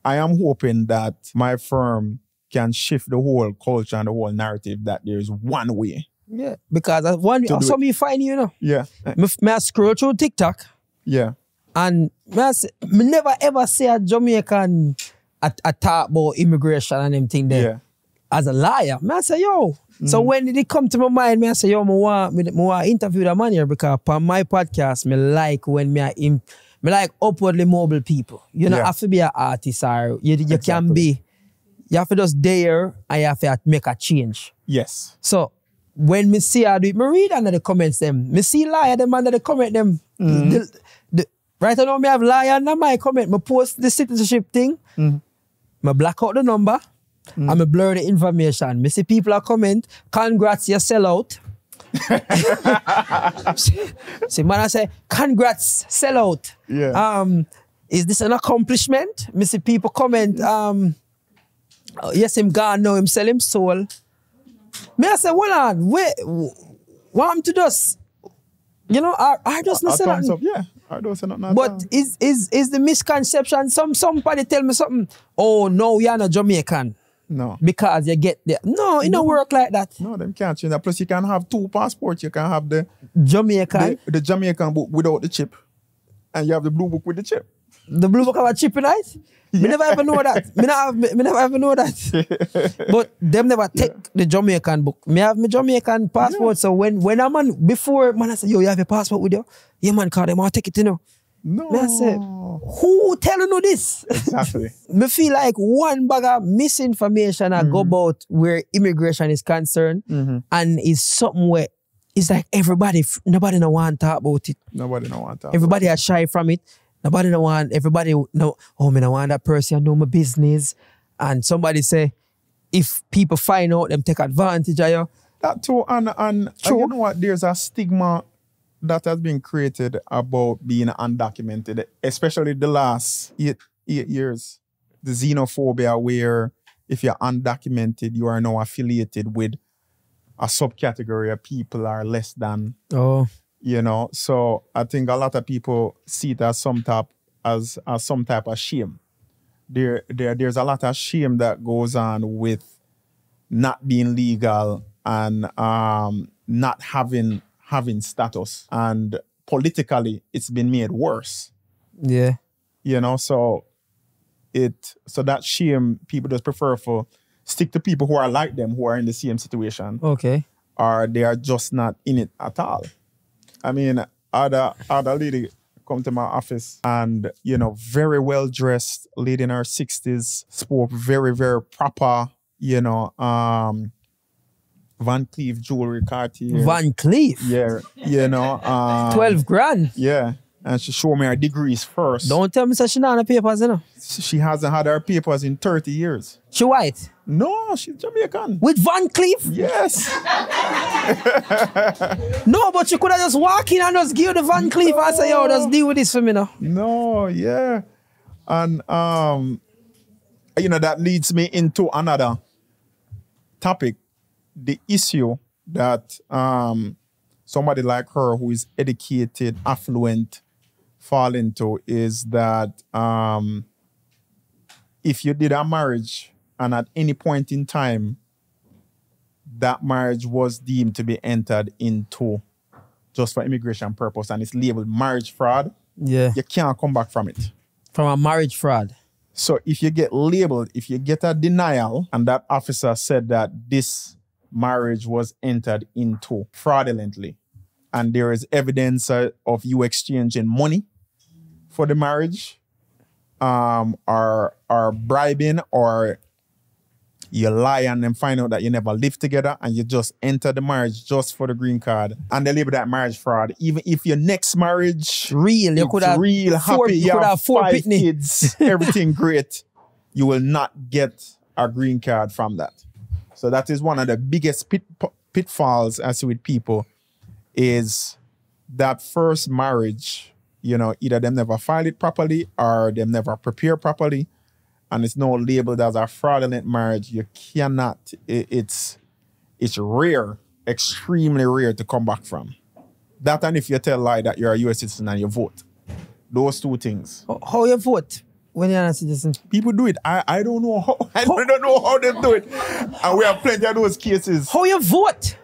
I am hoping that my firm can shift the whole culture and the whole narrative that there's one way. Yeah. Because I one do some me find you know. Yeah. Me, me I scroll through TikTok Yeah. and me, I me never ever see a Jamaican a, a talk about immigration and them thing there. Yeah. As a liar. Me I say, yo. So mm. when did it come to my mind, me I say, yo, me want, me, me want interview that man here because on my podcast, me like when me I me like upwardly mobile people. You know, Yeah. have to be an artist or you, you can Exactly. be, you have to just there and you have to make a change. Yes. So when me see her do it, me read under the comments them. Me see liar them under the comment them. The- mm-hmm. the- right now me have liar under my comment. Me post the citizenship thing. Mm-hmm. Me black out the number. And me blur the information. Me see people are comment, congrats, you sell out. see, man, I say, congrats, sell out. Yeah. Um, is this an accomplishment? Me see people comment, um, oh, yes, him gone now, him sell him soul. Me I say, hold on, wait, what happened to this? You know, I, I just not A thumbs up. Yeah. I don't say nothing. But is is is the misconception? Some somebody tell me something. Oh no, you're not Jamaican no. because you get there. No, it don't work like that. No, them can't change that. Plus, you can have two passports. You can have the, Jamaican, the, the Jamaican book without the chip, and you have the blue book with the chip. the blue book have a chip in it. Me never ever know that. Me, not have, me, me never ever know that. but them never take the Jamaican book. Me have my Jamaican passport. So when when a man before man I say, yo, you have your passport with you? Yeah, man, call them. I'll take it. You know. No. I say, who telling you this? Exactly. me feel like one bag of misinformation I Mm-hmm. go about where immigration is concerned and is something where it's like everybody, nobody no want to talk about it. Nobody know want that. Everybody are shy from it. Nobody no want, everybody no, oh, me no want that person, I know my business. And somebody say, if people find out, them take advantage of you. That too, and and, and you know what? There's a stigma that has been created about being undocumented, especially the last eight eight years. The xenophobia, where if you're undocumented, you are now affiliated with a subcategory of people are less than Oh, you know. So I think a lot of people see it as some type as as some type of shame. There, there, there's a lot of shame that goes on with not being legal and um, not having having status, and politically, it's been made worse. yeah. You know, so it so that shame people just prefer for stick to people who are like them who are in the same situation Okay. or they are just not in it at all. I mean, other other lady come to my office and you know, very well dressed, lady in her sixties, spoke very very proper. You know, um, Van Cleef jewelry, Cartier. Van Cleef, yeah, you know, um, 12 grand. Yeah, and she showed me her degrees first. Don't tell me that she not the papers, you know. She hasn't had her papers in thirty years. She white. No, she's Jamaican. With Van Cleef? Yes. No, but you could have just walked in and just give the Van Cleef and say, yo, just deal with this for me now. No, yeah. And um you know that leads me into another topic, the issue that um somebody like her who is educated, affluent fall into is that um if you did a marriage and at any point in time that marriage was deemed to be entered into just for immigration purpose and it's labeled marriage fraud, Yeah. you can't come back from it. From a marriage fraud. So if you get labeled, if you get a denial, and that officer said that this marriage was entered into fraudulently, and there is evidence uh, of you exchanging money for the marriage, um, or or bribing, or you lie and then find out that you never lived together and you just enter the marriage just for the green card and they label that marriage fraud. Even if your next marriage Real. You could have real four, happy. you You could have, have four five kids, everything great. You will not get a green card from that. So that is one of the biggest pit, pitfalls I see with people is that first marriage, you know, either them never file it properly or them never prepare properly, and it's now labeled as a fraudulent marriage. You cannot. it- it's it's rare, extremely rare to come back from. That and if you tell lie that you're a U.S. citizen and you vote, those two things. How- How you vote when you're a citizen? People do it. I, I don't know how. I don't know how they do it. And we have plenty of those cases. How you vote?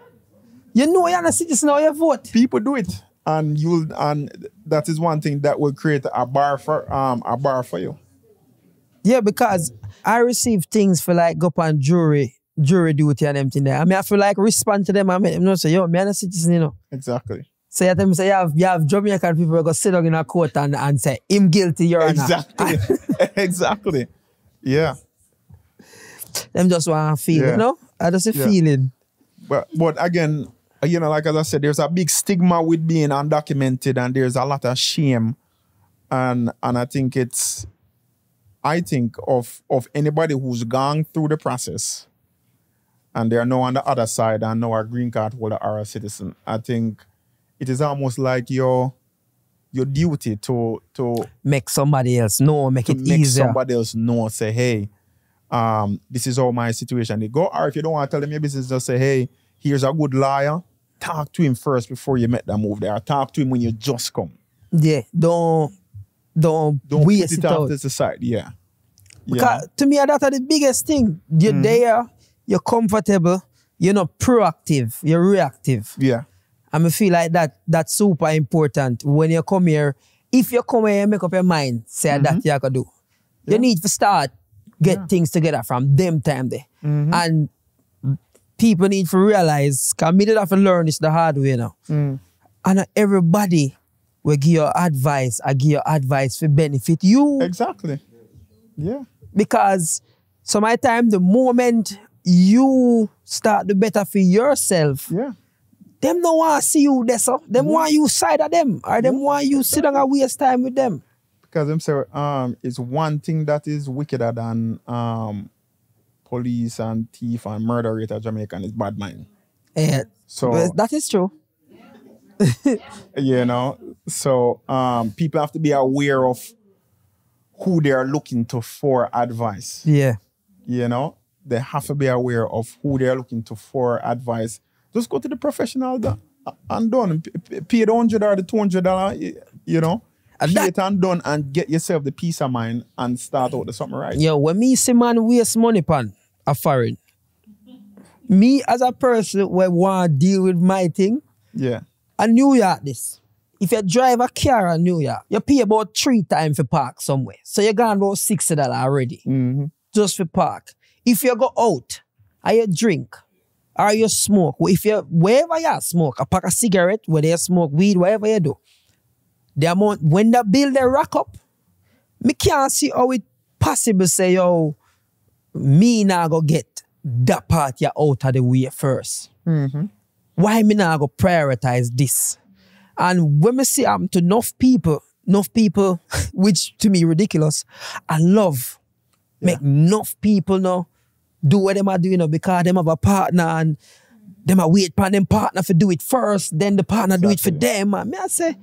You know you're a citizen, how you vote? People do it, and you'll and that is one thing that will create a bar for um a bar for you. Yeah, because I receive things for like go up on jury, jury duty and everything there. I mean, I feel like respond to them. I mean, them know say, yo, me I'm a citizen, you know. Exactly. So you tell me say you have you have Jamaican people who go sit down in a court and, and say him guilty, your honor. Exactly. exactly. Yeah. Them just want to feel Yeah. it, no? I just a Yeah. feeling. But but again, you know, like as I said, there's a big stigma with being undocumented, and there's a lot of shame, and and I think it's, I think of of anybody who's gone through the process, and they are now on the other side and now a green card holder or a citizen. I think it is almost like your your duty to to Make somebody else know, make it make easier. somebody else know, say, hey, um, this is all my situation is. Go, or if you don't want to tell them your business, just say, hey, here's a good liar. Talk to him first before you make that move there. Talk to him when you just come. Yeah, don't don't, Don't waste put it, out. off to the side. Yeah. Yeah. Because to me, that's the biggest thing. You're Mm-hmm. there, you're comfortable, you're not proactive, you're reactive. Yeah. And I feel like that that's super important when you come here. If you come here and make up your mind, say Mm-hmm. that you can do. You need to start get things together from them time there. Mm-hmm. And people need to realize, because me did have to learn this the hard way now. Mm. And everybody will give you advice, I give you advice for benefit you Exactly. Yeah. because so my time the moment you start the better for yourself Yeah. Them don't want to see you there so them want you side of them or them want you sit down and waste time with them. Because them say um it's one thing that is wickeder than um police and thief and murder rate of Jamaican is bad mind. Yeah. So but that is true. you know so um people have to be aware of who they are looking to for advice. Yeah. You know they have to be aware of who they are looking to for advice just go to the professional da- and done P- pay the 100 or the 200 dollar you know And that- it and done and get yourself the peace of mind and start out the something right yo when me see man waste money pan a foreign me as a person where want deal with my thing yeah a New York this. If you drive a car in New York, you pay about three times for park somewhere. So you're gone about sixty dollars already. Mhm. Just for park. If you go out and you drink or you smoke, if you wherever you smoke, a pack of cigarette, whether you smoke weed, whatever you do, the amount when the bill they rack up, me can't see how it possible say yo, me now go get that part you out of the way 1st mm-hmm. why me now go prioritize this? And when me see happen to enough people, enough people, which to me ridiculous, I love make enough people know do what them are doing now because them have a partner and them a wait for them partner for do it first, then the partner do it for them. And me I say,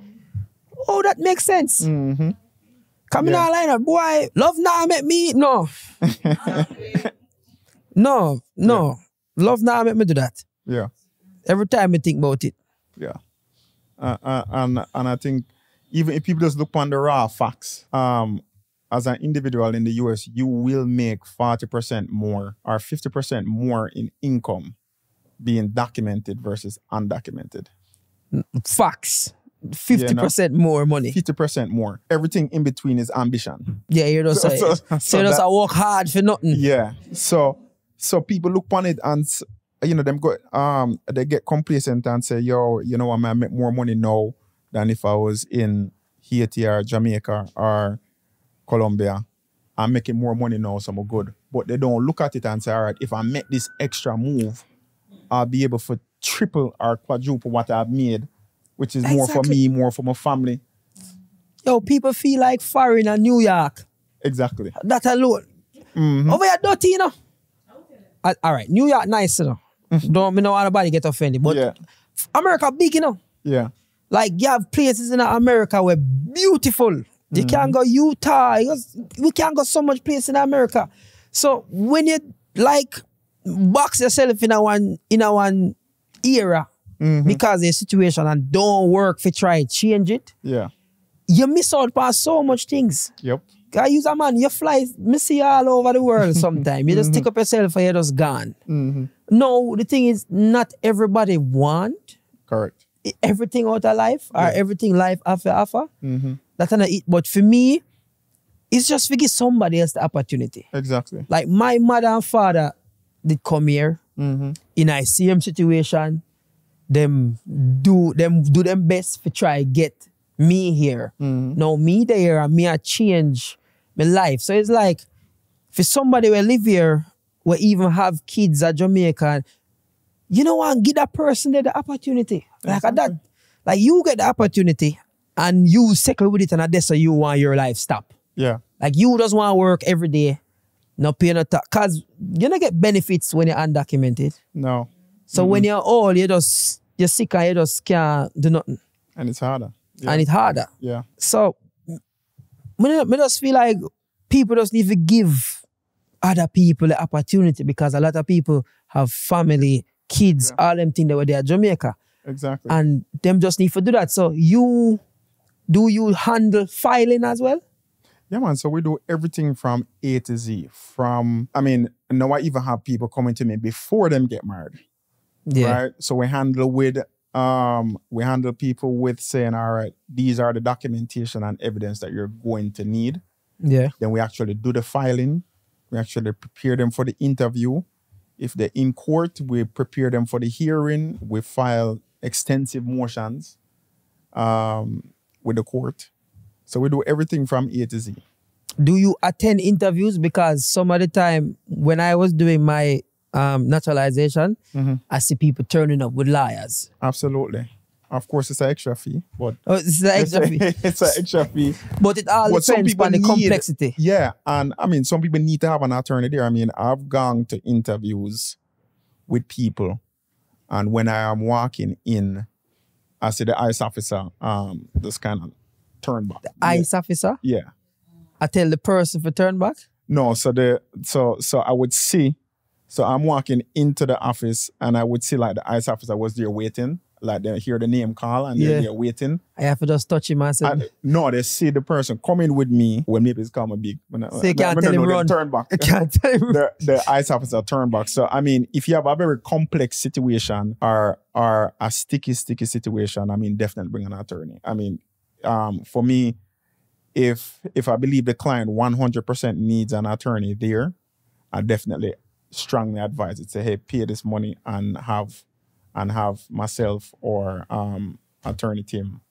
oh, that makes sense. Mhm. Come in Yeah. line up, boy. Love now make me no. no, no. Love now make me do that. yeah Every time I think about it. Yeah. Uh, uh, and and I think even if people just look on the raw facts, um, as an individual in the US, you will make 40% more or 50% more in income being documented versus undocumented. Facts. 50% more money. 50% more. Everything in between is ambition. Yeah, you know, so, So- so, so- so you just that- work hard for nothing. Yeah. So so people look on it and you know them go um they get complacent and say, yo, you know I make more money now than if I was in Haiti or Jamaica or Colombia. I'm making more money now, so I'm good. But they don't look at it and say, all right, if I make this extra move, I'll be able to triple or quadruple what I've made, which is more for me, more for my family. Yo, people feel like foreign in New York. Exactly. That alone. Mm-hmm. Over here, dirty, you know. Uh, all right, New York, nice, you know. Don't me know anybody get offended. But yeah, America big, you know. yeah, Like you have places in America where beautiful. You can't mm-hmm. go Utah. We can't go so much place in America. So when you like box yourself in a one in a one era mm-hmm. because of the situation and don't work for try change it, yeah, you miss out on so much things. yep, I use a man, you fly, me see you all over the world sometimes. You just mm-hmm. stick up yourself and you're just gone. No, the thing is, not everybody want correct. everything out of life or Yeah. everything life after offer. Mm-hmm. It. But for me, it's just to give somebody else the opportunity. Exactly. Like my mother and father did come here Mm-hmm. in a same situation. Them do them do them best to try get me here. Mm-hmm. Now me there and me I change my life. So it's like for somebody who live here, we even have kids at Jamaica, you know what, give that person there the opportunity. Like that. Like you get the opportunity and you settle with it and that's how you want your life stop. Yeah, Like you just want to work every day, no pay no tax. Cause you don't get benefits when you're undocumented. no, So when you're old, you just you're sick and you just can't do nothing. and it's harder. Yeah, And it's harder. yeah, So me, just feel like people just need to give other people the opportunity because a lot of people have family, kids, all them things that were there Jamaica. exactly. And them just need to do that. So you do you handle filing as well? Yeah, man. So we do everything from A to Z. From, I mean, now I even have people coming to me before them get married, Yeah. right? So we handle with, um, we handle people with saying, all right, these are the documentation and evidence that you're going to need. Yeah. Then we actually do the filing. We actually prepare them for the interview. If they're in court, we prepare them for the hearing. We file extensive motions um, with the court. So we do everything from A to Z. do you attend interviews? Because some of the time when I was doing my um, naturalization, I see people turning up with liars. Absolutely. Of course, it's an extra fee, but Oh, it's an extra fee. it's an extra fee. But it all But depends on the need- complexity. Yeah, and I mean, some people need to have an attorney there. I mean, I've gone to interviews with people, and when I am walking in, I see the ICE officer um just kind of turn back. The ICE officer, Yeah. I tell the person for turn back. No, so the so so I would see, so I'm walking into the office and I would see like the ICE officer was there waiting, like they hear the name call and Yeah. they're waiting. I have to just touch him and say, And no, they see the person coming with me when maybe it's come a big. When I, So you can't tell him run. Turn back. Can't tell him. the the ICE officer turn back. So I mean, if you have a very complex situation or or a sticky sticky situation, I mean, definitely bring an attorney. I mean, um, for me, if if I believe the client one hundred percent needs an attorney there, I definitely strongly advise it. Say, hey, pay this money and have and have myself or um attorney team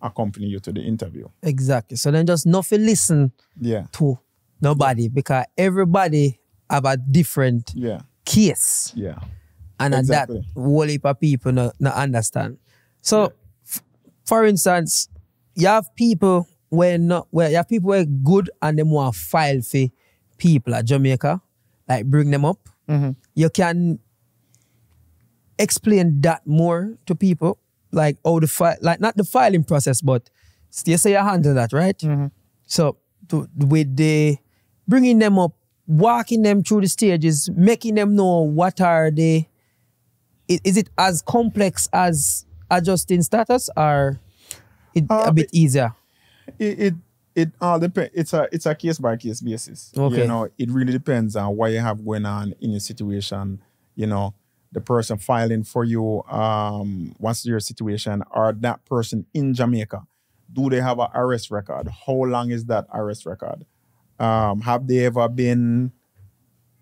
accompany you to the interview. Exactly. So then just nothing listen Yeah, to nobody because everybody have a different yeah, case. yeah, and Exactly. that whole heap of people not, no understand. So, f- for instance, you have people where not where you have people where good and them want file for people at Jamaica, like bring them up. You can explain that more to people, like how the file, like not the filing process, but you say you handle that, right? So to, with the bringing them up, walking them through the stages, making them know what are they. i- Is it as complex as adjusting status, or it Uh, a bit easier? it it, it all depends. It's a it's a case by case basis. Okay. You know, it really depends on what you have going on in your situation. You know, the person filing for you, um, what's your situation, or that person in Jamaica. Do they have an arrest record? How long is that arrest record? Um, have they ever been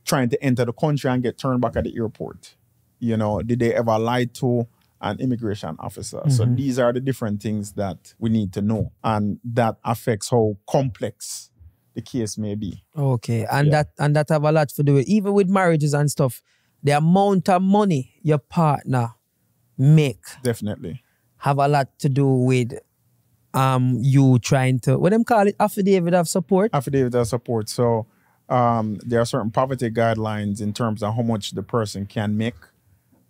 trying to enter the country and get turned back at the airport? You know, did they ever lie to an immigration officer? So these are the different things that we need to know, and that affects how complex the case may be. Okay, and Yeah. that and that have a lot to do with even with marriages and stuff. The amount of money your partner make Definitely. have a lot to do with um you trying to what them call it affidavit of support. Affidavit of support. So um, there are certain poverty guidelines in terms of how much the person can make.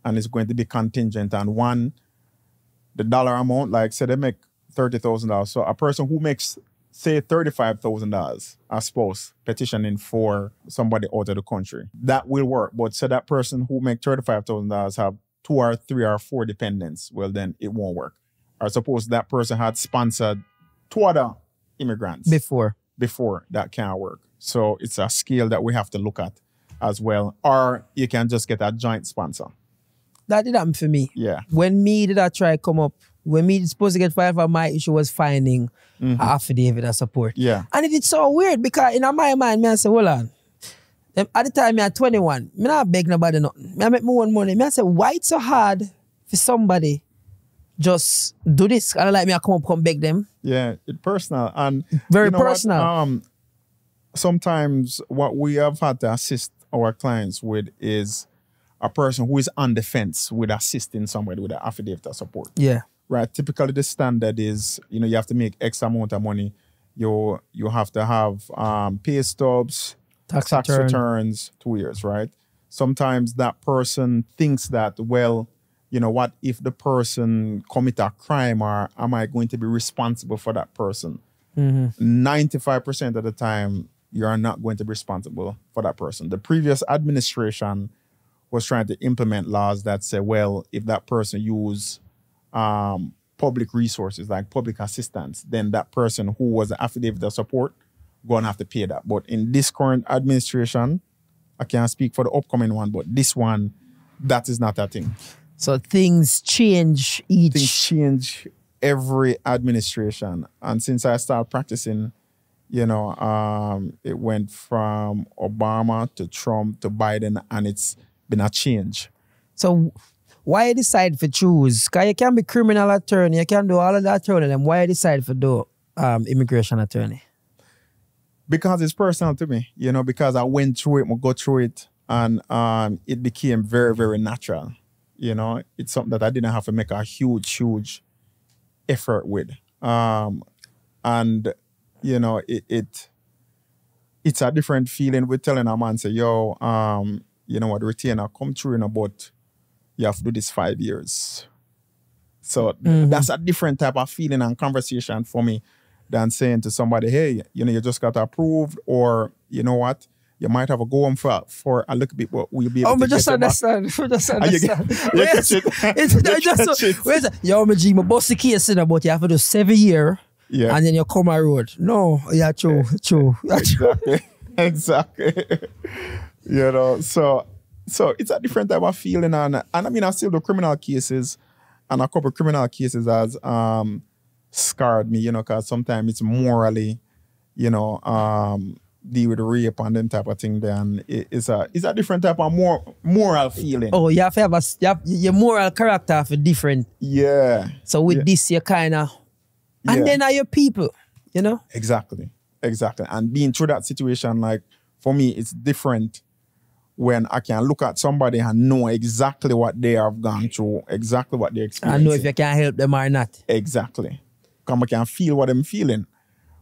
and it's going to be contingent on one, the dollar amount. Like say they make thirty thousand dollars. So a person who makes say thirty-five thousand dollars, I suppose, petitioning for somebody out of the country, that will work. But so that person who make thirty-five thousand dollars have two or three or four dependents, well then it won't work. Or suppose that person had sponsored two other immigrants Before. before that can't work. So it's a scale that we have to look at as well. Or you can just get a joint sponsor. That did happen for me. Yeah. When me did I try come up, when me supposed to get fired for my issue was finding Mhm. a affidavit of support. Yeah. And it is so weird because in my mind, me I say, hold on. At the time, me at 21, me not beg nobody nothing. Me I make my own money. Me I say, why it's so hard for somebody just do this? And like me, I come up, come beg them. Yeah. It's personal. And Very you know what? personal. Um, sometimes what we have had to assist our clients with is a person who is on the fence with assisting somebody with an affidavit of support. Yeah. Right? Typically, the standard is you know you have to make X amount of money. You you have to have um, pay stubs, Tax tax return. returns, two years, right? Sometimes that person thinks that well, you know what? If the person commit a crime, or am I going to be responsible for that person? Ninety-five percent of the time, you are not going to be responsible for that person. The previous administration was trying to implement laws that say, well, if that person use um, public resources like public assistance, then that person who was the affidavit of support gonna have to pay that. But in this current administration, I can't speak for the upcoming one, but this one, that is not a thing. So things change each. Things change every administration, and since I started practicing, you know, um, it went from Obama to Trump to Biden, and it's been a change. So why you decide for choose? Cause you can be criminal attorney, you can do all of that attorney. Then why you decide for do um, immigration attorney? because it's personal to me, you know, because I went through it, I go through it, and um, it became very, very natural. You know, it's something that I didn't have to make a huge, huge effort with. Um, and, you know, it, it it's a different feeling with telling a man, say, yo, um, you know what, retainer, come through in about, you have to do this five years. So that's a different type of feeling and conversation for me than saying to somebody, hey, you know, you just got approved, or you know what, you might have a go on for for a little bit, but we'll be able Oh, to just you back. understand. Just Ah, you understand. you Wait, catch it. It's, You just catch so, it. wait, yo, my G, my boss the case in but you have to do seven year Yeah. and then you come a road. No, yeah, true, true. Yeah, true. exactly, exactly. you know, so so it's a different type of feeling, and and I mean, I still do criminal cases, and a couple criminal cases has um scarred me, you know, because sometimes it's morally, you know, um deal with rape and then type of thing. Then it, it's a it's a different type of more moral feeling. Oh, you have to have a, you have, your moral character for different. Yeah, So with Yeah. this, you kind of, and Yeah. then are your people, you know? Exactly. Exactly. And being through that situation, like for me, it's different when I can look at somebody and know exactly what they have gone through, exactly what they I know if you can help them or not. Exactly. Because I can feel what I'm feeling.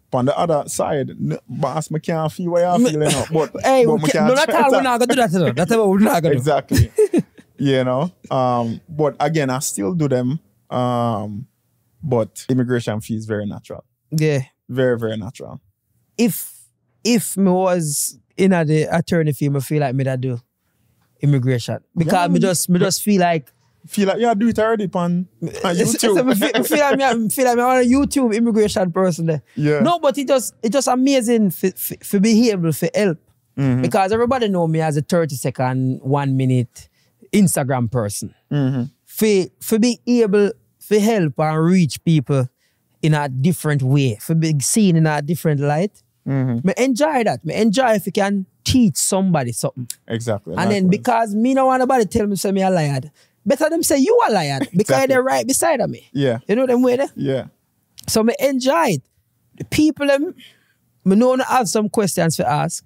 But on the other side, boss, I can't feel what you're feeling. But, Hey, but we can, no, not all, we're not going to do that. No. That's what we're not going to do. Exactly. you know? Um, but again, I still do them. Um, but immigration fee is very natural. Yeah. Very, very natural. If if me was in a the attorney field, I feel like me that do immigration. Because Yeah, me just me just feel like Feel like, yeah, do it already on It's- it's- feel, like me, I feel like me on a YouTube immigration person there. Yeah. No, but it just it just amazing for, for, for be able to help. Mm-hmm. Because everybody know me as a 30 second, one minute Instagram person. Mm-hmm. For, for be able to help and reach people in a different way, for being seen in a different light. Mm-hmm. Me enjoy that. Me enjoy if you can teach somebody something. Exactly. And then because me no want nobody tell me say me a liar. Better them say you a liar because Exactly. they're right beside of me. Yeah. You know them way there? Yeah. So me enjoy it. The people them, me know I have some questions to ask.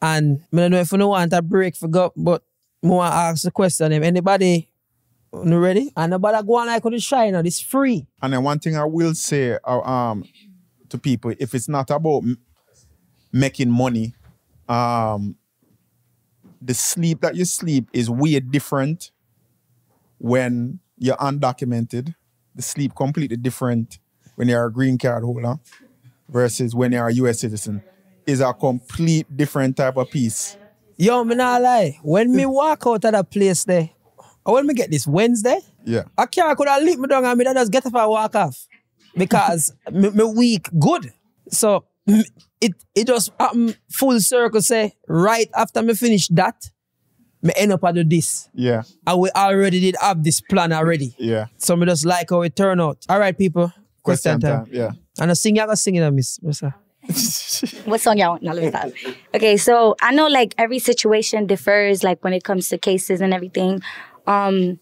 And me don't know if you don't want a break for go, but me want to ask the question them. Anybody you ready? And nobody go on like on the shine. It's free. And then one thing I will say uh, um, to people, if it's not about making money, um, the sleep that you sleep is way different when you're undocumented, the sleep completely different when you're a green card holder versus when you're a US citizen is a complete different type of piece. Yo, me not lie. When me walk out of that place there, or when me get this Wednesday, Yeah. I can't could have leave me down and me just get up and walk off. Because me, me week good. So it it just happen full circle say right after me finish that, me end up at do this. Yeah. And we already did have this plan already. Yeah. So me just like how it turn out. All right, people. Question, time. Yeah. And I sing, you gotta sing it, miss. miss. What song y'all want? No, let me stop. Okay, so I know like every situation differs, like when it comes to cases and everything. Um,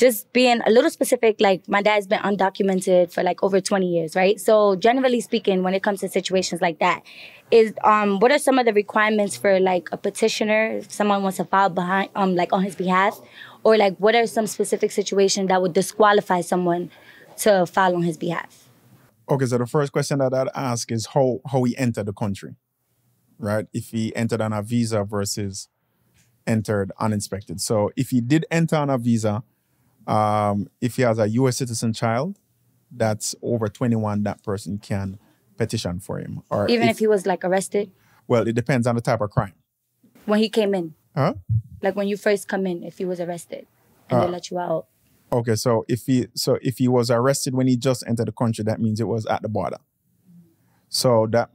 just being a little specific, like my dad's been undocumented for like over 20 years, right? So generally speaking, when it comes to situations like that, is um what are some of the requirements for like a petitioner if someone wants to file behind um like on his behalf? Or like what are some specific situations that would disqualify someone to file on his behalf? Okay, so the first question that I'd ask is how how he entered the country, right? If he entered on a visa versus entered uninspected. So if he did enter on a visa, um, if he has a U.S. citizen child that's over 21, that person can petition for him. Or Even if he was like arrested well, it depends on the type of crime. when he came in? Huh? like when you first come in if he was arrested and they let you out Okay, so if he so if he was arrested when he just entered the country, that means it was at the border. So that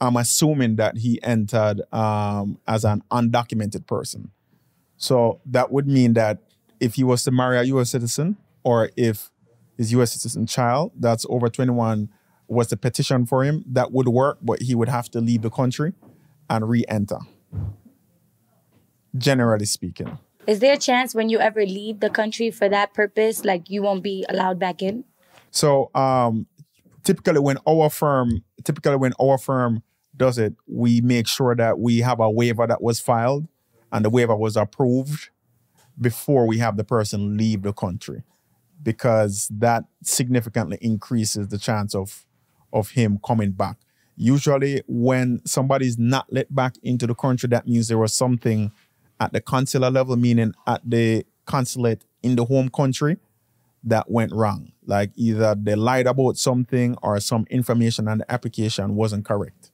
I'm assuming that he entered um, as an undocumented person. So that would mean that if he was to marry a U.S. citizen, or if his U.S. citizen child that's over 21 was to petition for him, that would work, but he would have to leave the country and re-enter. Generally speaking. is there a chance when you ever leave the country for that purpose like you won't be allowed back in So um, typically when our firm typically when our firm does it, we make sure that we have a waiver that was filed and the waiver was approved before we have the person leave the country because that significantly increases the chance of of him coming back. Usually when somebody's not let back into the country that means there was something at the consular level meaning at the consulate in the home country that went wrong. Like either they lied about something or some information on the application wasn't correct.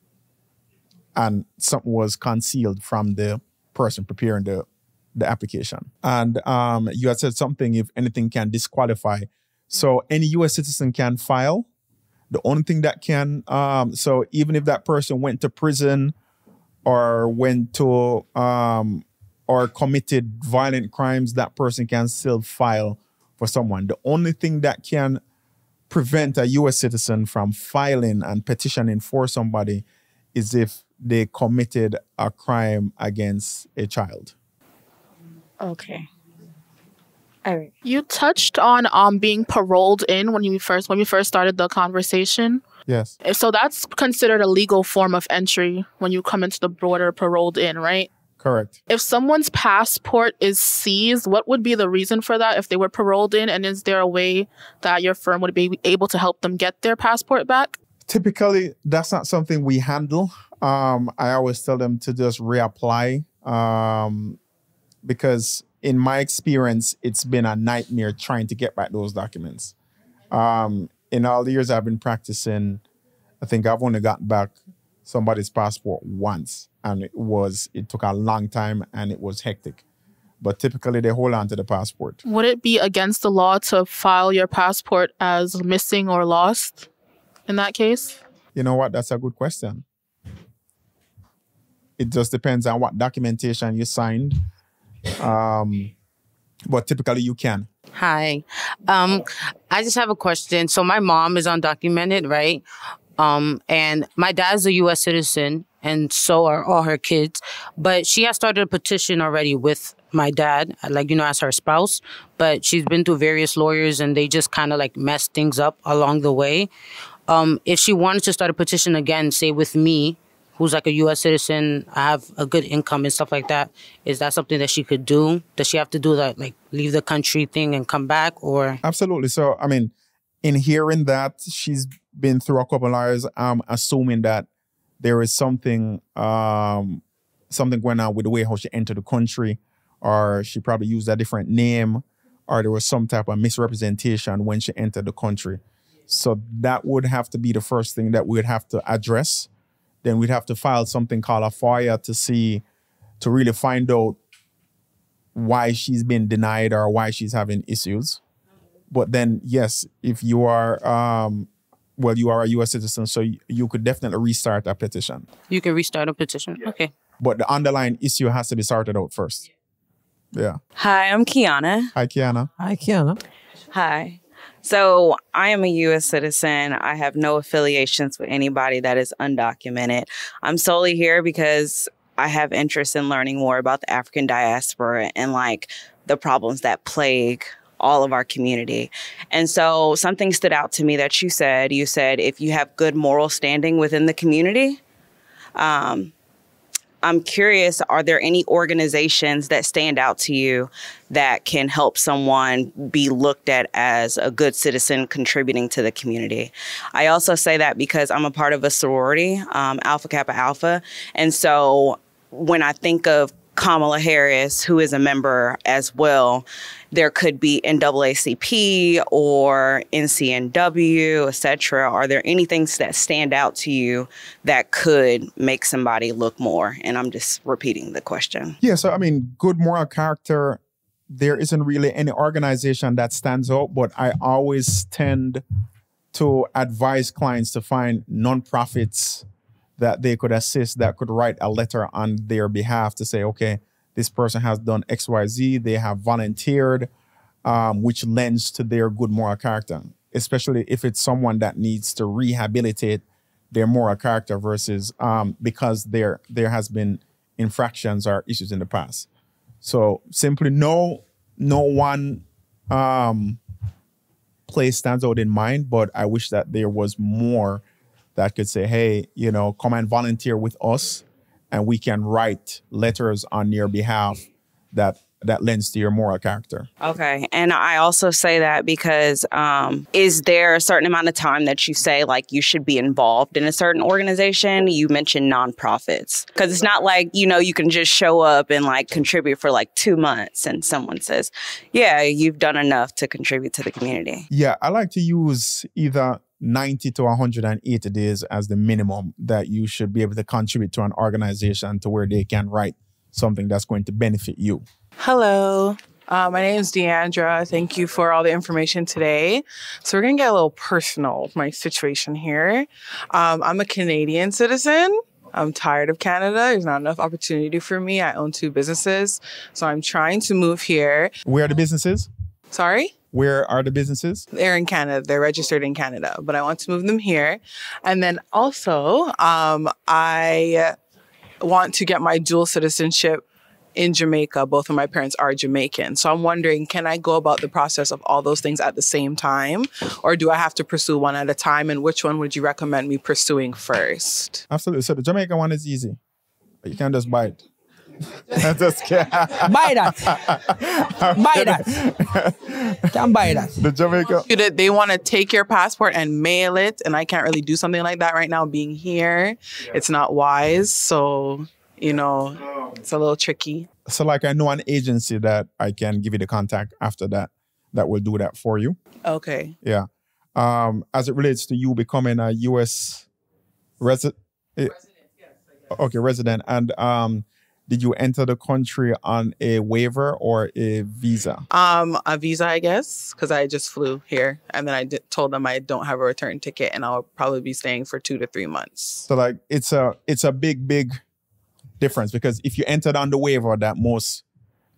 And something was concealed from the person preparing the, the application. And um, you had said something if anything can disqualify. So any US citizen can file. The only thing that can, um, so even if that person went to prison or went to um, or committed violent crimes, that person can still file for someone. The only thing that can prevent a US citizen from filing and petitioning for somebody is if they committed a crime against a child. Okay all right You touched on um being paroled in when you first when we first started the conversation. Yes. So that's considered a legal form of entry when you come into the border paroled in, right? Correct. If someone's passport is seized, what would be the reason for that if they were paroled in? And is there a way that your firm would be able to help them get their passport back? Typically, that's not something we handle. Um, I always tell them to just reapply um, because, in my experience, it's been a nightmare trying to get back those documents. Um, in all the years I've been practicing, I think I've only gotten back somebody's passport once, and it was it took a long time and it was hectic. But typically, they hold on to the passport. Would it be against the law to file your passport as missing or lost in that case? You know what? That's a good question. It just depends on what documentation you signed. Um, but typically, you can. Hi. Um, I just have a question. So my mom is undocumented, right? Um, and my dad's a U.S. citizen, and so are all her kids. But she has started a petition already with my dad, like you know, as her spouse. But she's been through various lawyers, and they just kind of like messed things up along the way. Um, if she wanted to start a petition again, say with me, who's like a U.S. citizen, I have a good income and stuff like that. Is that something that she could do? Does she have to do that, like leave the country thing and come back, or? Absolutely. So, I mean, in hearing that she's been through a couple of lawyers, I'm assuming that there is something um, something going on with the way how she entered the country, or she probably used a different name, or there was some type of misrepresentation when she entered the country. So that would have to be the first thing that we'd have to address. Then we'd have to file something called a FOIA to see, to really find out why she's been denied or why she's having issues. But then, yes, if you are, um, well, you are a U.S. citizen, so you, you could definitely restart a petition. You can restart a petition. Okay. But the underlying issue has to be sorted out first. Yeah. Hi, I'm Kiana. Hi, Kiana. Hi, Kiana. Hi. So I am a U.S. citizen. I have no affiliations with anybody that is undocumented. I'm solely here because I have interest in learning more about the African diaspora and like the problems that plague all of our community. And so something stood out to me that you said. You said if you have good moral standing within the community, um, I'm curious, are there any organizations that stand out to you that can help someone be looked at as a good citizen contributing to the community? I also say that because I'm a part of a sorority, um, Alpha Kappa Alpha. And so when I think of Kamala Harris, who is a member as well, there could be NAACP or NCNW, etc. Are there any things that stand out to you that could make somebody look more? And I'm just repeating the question. Yeah, so I mean, good moral character, there isn't really any organization that stands out, but I always tend to advise clients to find nonprofits that they could assist that could write a letter on their behalf to say, okay, this person has done XYZ, they have volunteered, um, which lends to their good moral character, especially if it's someone that needs to rehabilitate their moral character versus um, because there there has been infractions or issues in the past. So simply no no one um, place stands out in mind, but I wish that there was more that could say, hey, you know, come and volunteer with us and we can write letters on your behalf that that lends to your moral character. Okay. And I also say that because um, is there a certain amount of time that you say like you should be involved in a certain organization? You mentioned nonprofits because it's not like, you know, you can just show up and like contribute for like two months and someone says, yeah, you've done enough to contribute to the community. Yeah. I like to use either 90 to 180 days as the minimum that you should be able to contribute to an organization to where they can write something that's going to benefit you. Hello. Uh, my name is Deandra. Thank you for all the information today. So, we're going to get a little personal with my situation here. Um, I'm a Canadian citizen. I'm tired of Canada. There's not enough opportunity for me. I own two businesses. So, I'm trying to move here. Where are the businesses? Sorry? Where are the businesses? They're in Canada. They're registered in Canada, but I want to move them here. And then also, um, I want to get my dual citizenship in Jamaica. Both of my parents are Jamaican. So I'm wondering, can I go about the process of all those things at the same time? Or do I have to pursue one at a time? And which one would you recommend me pursuing first? Absolutely. So the Jamaican one is easy. You can just buy it. Just kidding. Buy that. buy that. Can buy that. The Jamaica. They- They want to take your passport and mail it, and I can't really do something like that right now. Being here, it's not wise. So you know, it's a little tricky. So like I know an agency that I can give you the contact after that that will do that for you. Okay. Yeah. Um, as it relates to you becoming a US resident. Okay, resident. And um, did you enter the country on a waiver or a visa? Um, a visa, I guess, because I just flew here, and then I did, told them I don't have a return ticket, and I'll probably be staying for two to three months. So like it's a it's a big big difference because if you entered on the waiver that most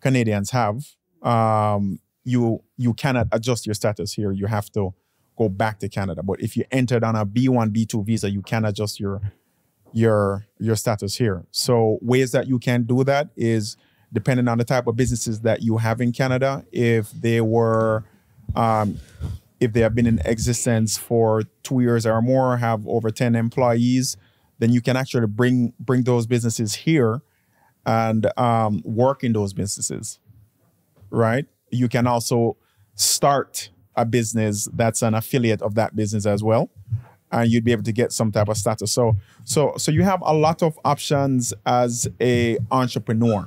Canadians have, um, you you cannot adjust your status here. You have to go back to Canada. But if you entered on a B one B two visa, you can adjust your your your status here. So ways that you can do that is depending on the type of businesses that you have in Canada. If they were um, if they have been in existence for two years or more, have over 10 employees, then you can actually bring bring those businesses here and um, work in those businesses. Right? You can also start a business that's an affiliate of that business as well. And you'd be able to get some type of status. So so so you have a lot of options as a entrepreneur,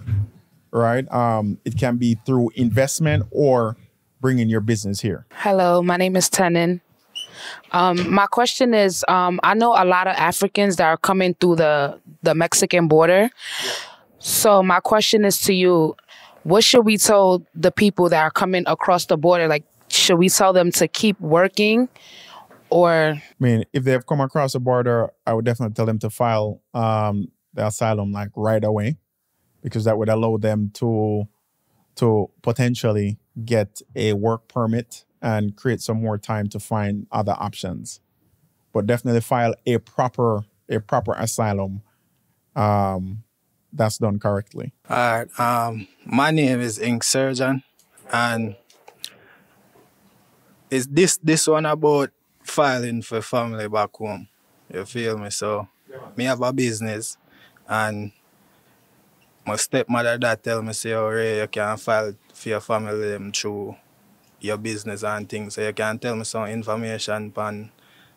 right? Um, it can be through investment or bringing your business here? Hello, my name is Tenin. Um, my question is, um, I know a lot of Africans that are coming through the the Mexican border. So my question is to you: What should we tell the people that are coming across the border? Like, should we tell them to keep working, or I mean, if they've come across the border, I would definitely tell them to file um, the asylum like right away, because that would allow them to to potentially get a work permit and create some more time to find other options. But definitely file a proper a proper asylum um, that's done correctly. All right. Um, my name is Ink Surgeon, and is this this one about filing for family back home? You feel me? So, me have a business, and my stepmother that tell me say, "Oh, Ray, you can file for your family them through your business and things. So you can tell me some information on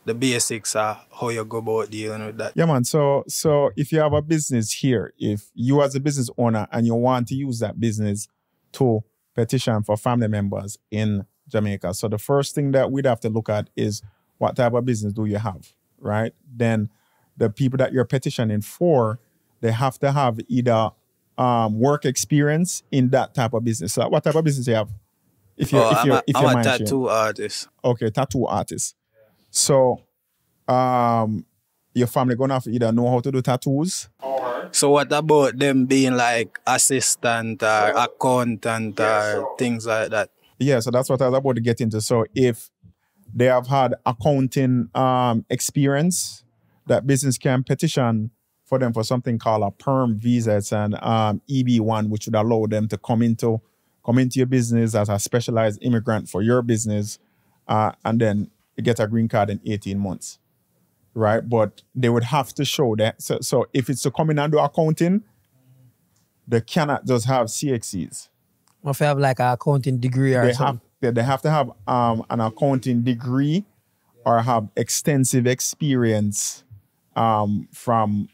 the basics of how you go about dealing with that. Yeah, man. So, so if you have a business here, if you as a business owner and you want to use that business to petition for family members in Jamaica, so the first thing that we'd have to look at is what type of business do you have, right? Then the people that you're petitioning for, they have to have either um, work experience in that type of business. So, what type of business you have? If you're, oh, if you're, I'm a, if you're I'm a tattoo sharing. artist. Okay, tattoo artist. So, um, your family gonna have to either know how to do tattoos. So what about them being like assistant or accountant or things like that? Yeah, so that's what I was about to get into. So if they have had accounting um, experience, that business can petition for them for something called a perm visa. It's an um, EB1, which would allow them to come into come into your business as a specialized immigrant for your business, uh, and then get a green card in 18 months, right? But they would have to show that. So, so if it's to come in and do accounting, they cannot just have CXCs. If they have like an accounting degree or they something. Have, they, they have to have um, an accounting degree or have extensive experience um, from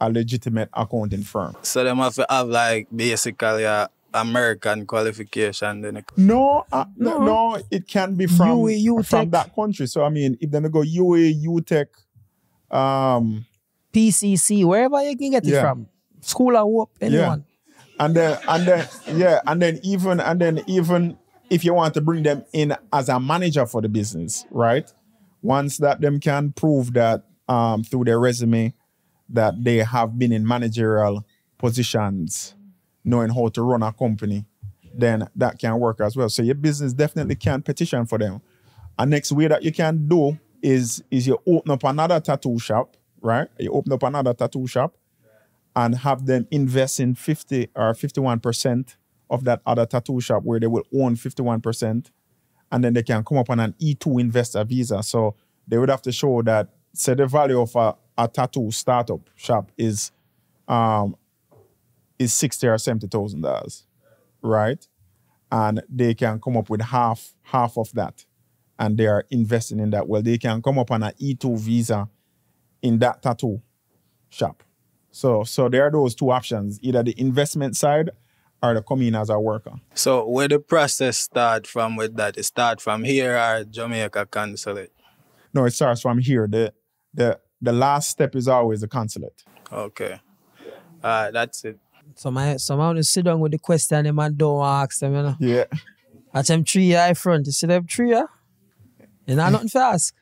a legitimate accounting firm. So they have to have like basically a American qualification. Then it... no, uh, no, no, it can be from UA, from that country. So I mean, if they go UA, UTech, um, PCC, wherever you can get it yeah. from, School or Hope, anyone. Yeah. And then and then yeah, and then even and then even if you want to bring them in as a manager for the business, right? Once that them can prove that um, through their resume that they have been in managerial positions knowing how to run a company, then that can work as well. So your business definitely can petition for them. A next way that you can do is is you open up another tattoo shop, right? You open up another tattoo shop and have them invest in 50 or 51% of that other tattoo shop where they will own 51% and then they can come up on an E2 investor visa. So they would have to show that say the value of a, a tattoo startup shop is um, is sixty or seventy thousand dollars, right? And they can come up with half half of that, and they are investing in that. Well, they can come up on an E two visa in that tattoo shop. So so there are those two options: either the investment side or the come in as a worker. So where the process start from with that? It start from here or Jamaica consulate? No, it starts from here. The the the last step is always the consulate. Okay. Uh, that's it. Some I somehow just sit down with the question them and don't ask them, you know. Yeah. At them three year front. You see them three year? You know nothing to ask.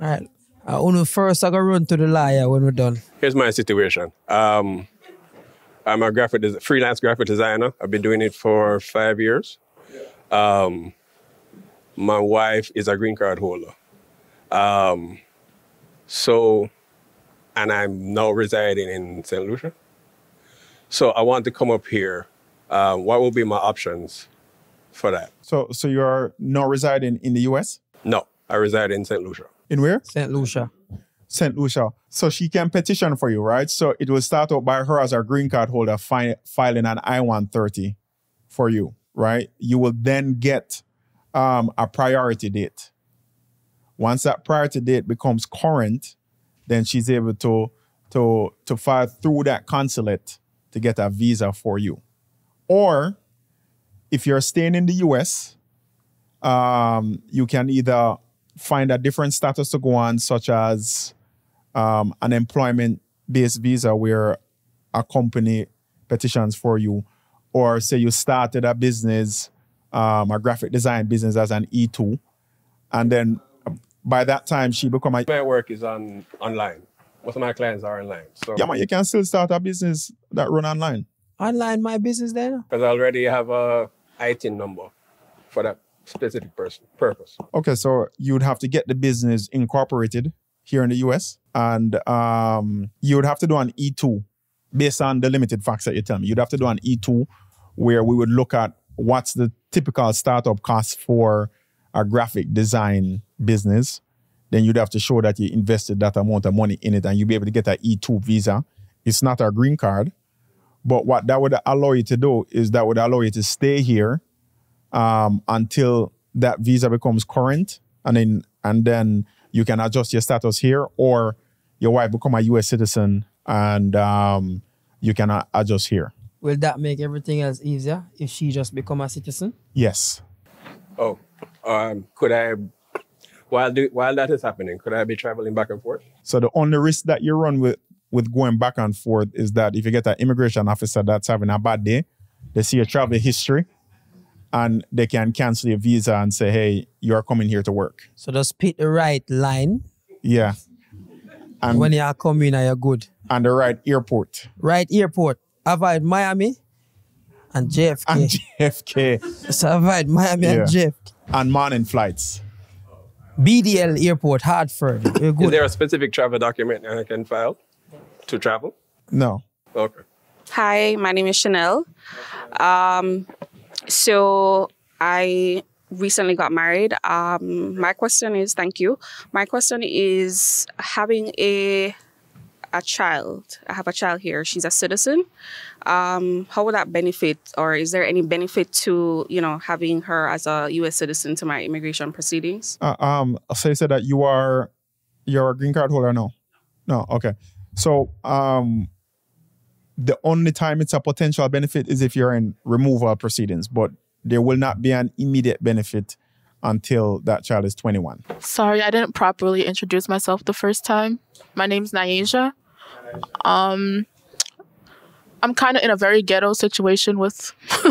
All right. I only first I go run to the liar when we're done. Here's my situation. Um, I'm a graphic des- freelance graphic designer. I've been doing it for five years. Um, my wife is a green card holder. Um, so, and I'm now residing in St. Lucia. So I want to come up here. Um, what will be my options for that? So, so you're not residing in the U.S. No, I reside in St. Lucia. In where? St. Lucia. St. Lucia. So she can petition for you, right? So it will start out by her as a green card holder fi- filing an I-130 for you, right? You will then get um, a priority date. Once that priority date becomes current, then she's able to to to file through that consulate to get a visa for you. Or if you're staying in the US um, you can either find a different status to go on, such as um, an employment-based visa where a company petitions for you, or say you started a business, um, a graphic design business as an E2, and then by that time she become a My work is on online. Most of my clients are online. So yeah man, you can still start a business that run online. Online my business then. because I already have a ITIN number for that specific person purpose. Okay, so you'd have to get the business incorporated here in the US, and um, you would have to do an E2 based on the limited facts that you tell me. You'd have to do an E2 where we would look at what's the typical startup cost for a graphic design business. Then you'd have to show that you invested that amount of money in it, and you'd be able to get an E2 visa. It's not a green card, but what that would allow you to do is that would allow you to stay here um, until that visa becomes current, and then and then you can adjust your status here, or your wife become a U.S. citizen and um, you can uh, adjust here. Will that make everything else easier if she just become a citizen? Yes. Oh, um, could I, while do, while that is happening, could I be traveling back and forth? So the only risk that you run with with going back and forth is that if you get an immigration officer that's having a bad day, they see your travel history, and they can cancel your visa and say, "Hey, you're coming here to work." So just pick the right line. Yeah. And when you are coming, you're good. And the right airport. Right airport. Avoid Miami and JFK. And JFK. So avoid Miami and JFK. And morning flights. BDL Airport, Hartford. You're Is there a specific travel document I can file to travel? No. Okay. Hi, my name is Chanel. Um, so I recently got married. Um, my question is, thank you. My question is having a a child. I have a child here. She's a citizen. Um, how would that benefit, or is there any benefit to you know having her as a U.S. citizen to my immigration proceedings? Uh, um, so you said that you are you're a green card holder? No, no. Okay. So um, the only time it's a potential benefit is if you're in removal proceedings, but there will not be an immediate benefit until that child is 21. Sorry, I didn't properly introduce myself the first time. My name's Nyasia. Um, I'm kind of in a very ghetto situation with.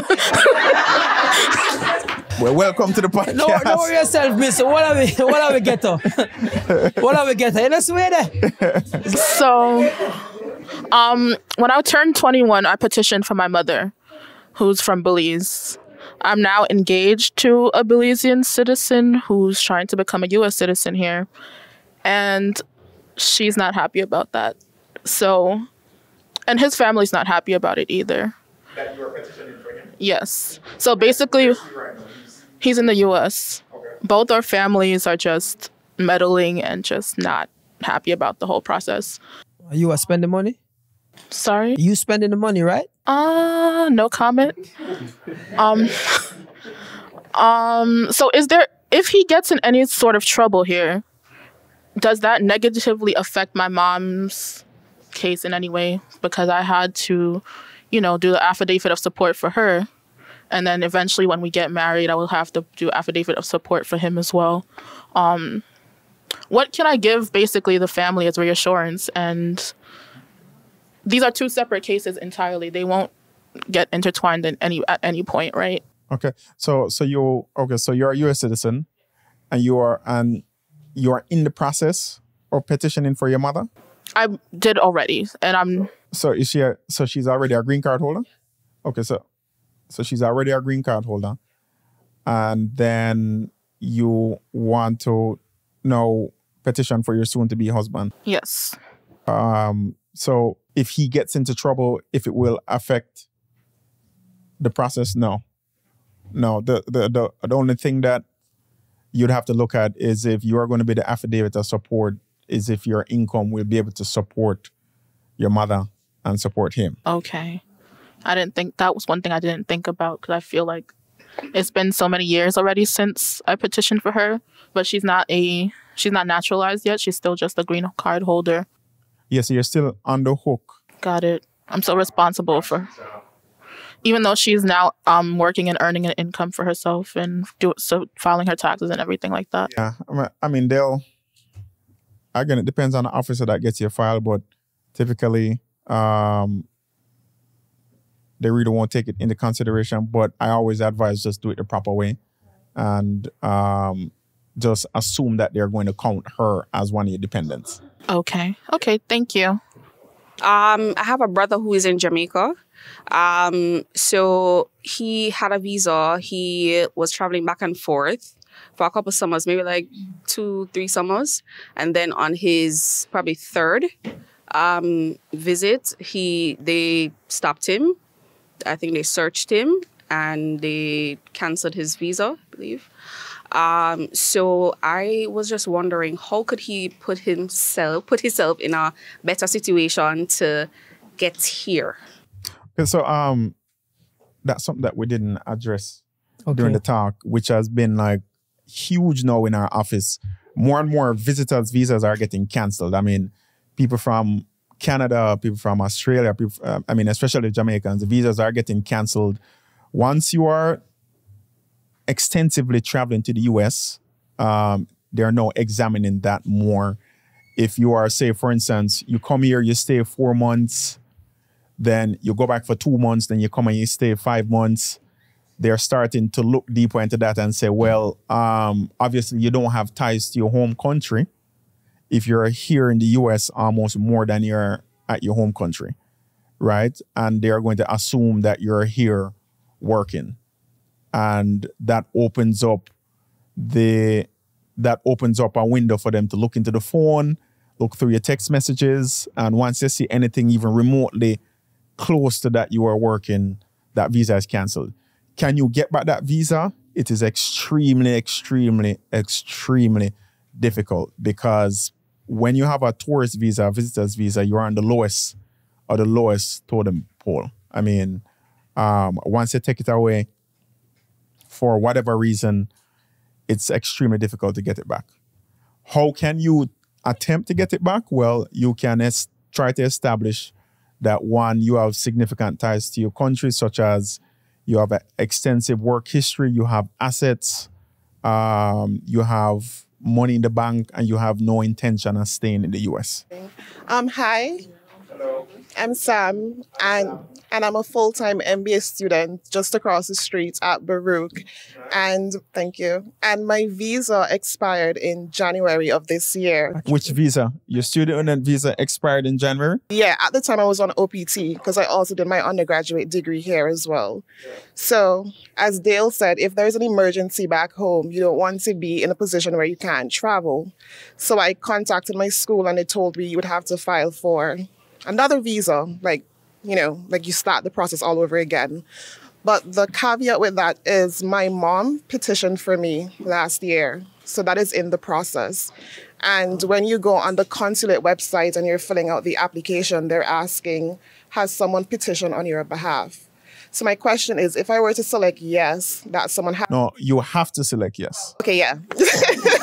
Well, welcome to the podcast. No, don't worry yourself, miss. What are we? What are we ghetto? what are we ghetto? You know, swear there. so, um, when I turned 21, I petitioned for my mother, who's from Belize. I'm now engaged to a Belizean citizen who's trying to become a U.S. citizen here, and she's not happy about that. So, and his family's not happy about it either. That you are petitioning for him? Yes. So basically, he's in the U.S. Both our families are just meddling and just not happy about the whole process. You are spending money? Sorry? You spending the money, right? Uh, no comment. Um, um, so is there, if he gets in any sort of trouble here, does that negatively affect my mom's case in any way? Because I had to, you know, do the affidavit of support for her. And then eventually when we get married, I will have to do affidavit of support for him as well. Um, what can I give basically the family as reassurance? And these are two separate cases entirely. They won't get intertwined in any at any point, right? Okay. So so you okay, so you're a US citizen and you are and you are in the process of petitioning for your mother? I did already, and I'm So is she a, so she's already a green card holder? Okay, so so she's already a green card holder. And then you want to now petition for your soon to be husband. yes. Um so if he gets into trouble, if it will affect the process, no. No, the the the, the only thing that you'd have to look at is if you are going to be the affidavit of support, is if your income will be able to support your mother and support him. Okay. I didn't think that was one thing I didn't think about because I feel like it's been so many years already since I petitioned for her, but she's not a she's not naturalized yet. She's still just a green card holder. Yes, you're still on the hook. Got it. I'm so responsible for. even though she's now um working and earning an income for herself and do so filing her taxes and everything like that. Yeah, I mean, they'll. Again, it depends on the officer that gets your file, but typically, um, they really won't take it into consideration. But I always advise just do it the proper way, and um, just assume that they're going to count her as one of your dependents. Okay. Okay. Thank you. Um, I have a brother who is in Jamaica. Um, so he had a visa. He was traveling back and forth for a couple summers, maybe like two, three summers, and then on his probably third um, visit, he they stopped him. I think they searched him and they canceled his visa, I believe. Um, so I was just wondering how could he put himself put himself in a better situation to get here. Okay, so um, that's something that we didn't address Okay. during the talk, which has been like huge now in our office. More and more visitors' visas are getting canceled. I mean, people from Canada, people from Australia, people, uh, I mean, especially Jamaicans, the visas are getting canceled. Once you are extensively traveling to the US, um, they're now examining that more. If you are, say, for instance, you come here, you stay four months, then you go back for two months, then you come and you stay five months. They're starting to look deeper into that and say, well, um, obviously you don't have ties to your home country if you're here in the US almost more than you're at your home country, right? And they're going to assume that you're here working. And that opens up the that opens up a window for them to look into the phone, look through your text messages, and once they see anything even remotely close to that you are working, that visa is canceled. Can you get back that visa? It is extremely, extremely, extremely difficult because when you have a tourist visa, a visitor's visa, you're on the lowest or the lowest totem pole. I mean, um, once they take it away, for whatever reason, it's extremely difficult to get it back. How can you attempt to get it back? Well, you can es- try to establish that one, you have significant ties to your country, such as you have an extensive work history, you have assets, um, you have money in the bank, and you have no intention of staying in the US. Um, hi. I'm Sam, and and I'm a full-time MBA student just across the street at Baruch. And thank you. And my visa expired in January of this year. Which visa? Your student visa expired in January? Yeah, at the time I was on OPT because I also did my undergraduate degree here as well. So, as Dale said, if there's an emergency back home, you don't want to be in a position where you can't travel. So, I contacted my school and they told me you would have to file for another visa, like, you know, like you start the process all over again. But the caveat with that is my mom petitioned for me last year. So that is in the process. And when you go on the consulate website and you're filling out the application, they're asking, has someone petitioned on your behalf? So my question is, if I were to select yes, that someone has. No, you have to select yes. Okay, yeah.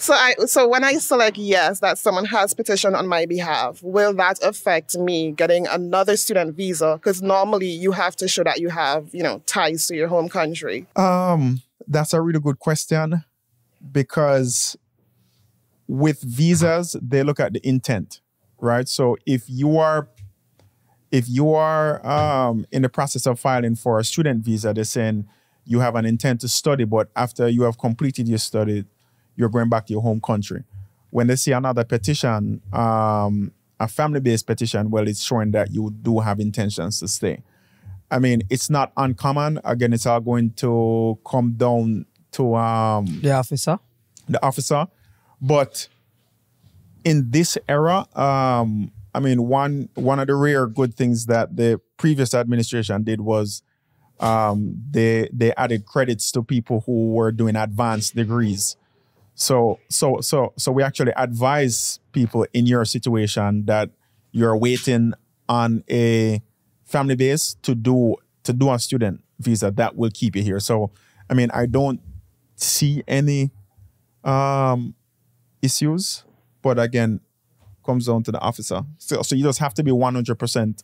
so I so when I select yes that someone has petitioned on my behalf, will that affect me getting another student visa? Because normally you have to show that you have, you know, ties to your home country. Um, that's a really good question because with visas, they look at the intent, right? So if you are if you are um, in the process of filing for a student visa, they're saying you have an intent to study, but after you have completed your study, you're going back to your home country. When they see another petition, um, a family-based petition, well, it's showing that you do have intentions to stay. I mean, it's not uncommon. Again, it's all going to come down to um, the officer. The officer, but in this era, um, I mean, one one of the rare good things that the previous administration did was um, they they added credits to people who were doing advanced degrees. So so so so we actually advise people in your situation that you're waiting on a family base to do to do a student visa that will keep you here. So I mean, I don't see any um, issues, but again, comes down to the officer. So, so you just have to be 100%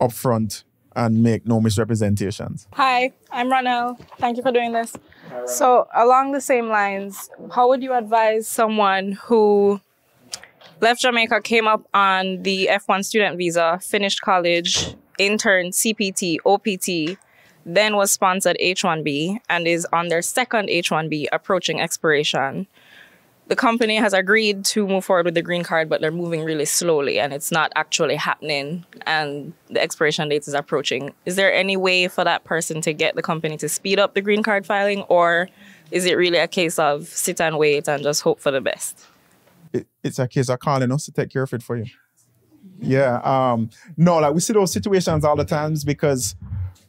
upfront and make no misrepresentations. Hi, I'm Ronel. Thank you for doing this. So, along the same lines, how would you advise someone who left Jamaica, came up on the F1 student visa, finished college, interned CPT, OPT, then was sponsored H1B, and is on their second H1B approaching expiration? The company has agreed to move forward with the green card, but they're moving really slowly and it's not actually happening and the expiration date is approaching. Is there any way for that person to get the company to speed up the green card filing or is it really a case of sit and wait and just hope for the best? It, it's a case of calling us to take care of it for you. Yeah. Um, no, like we see those situations all the times because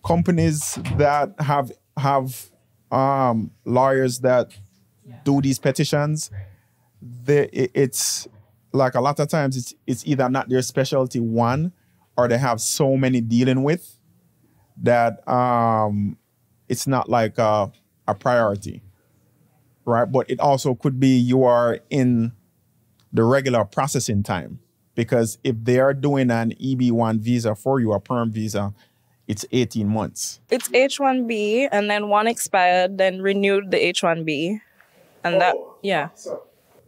companies that have have um, lawyers that do these petitions, they, it's like a lot of times it's, it's either not their specialty one or they have so many dealing with that um, it's not like a, a priority, right? But it also could be you are in the regular processing time because if they are doing an EB1 visa for you, a perm visa, it's 18 months. It's H1B and then one expired, then renewed the H1B. And that, yeah.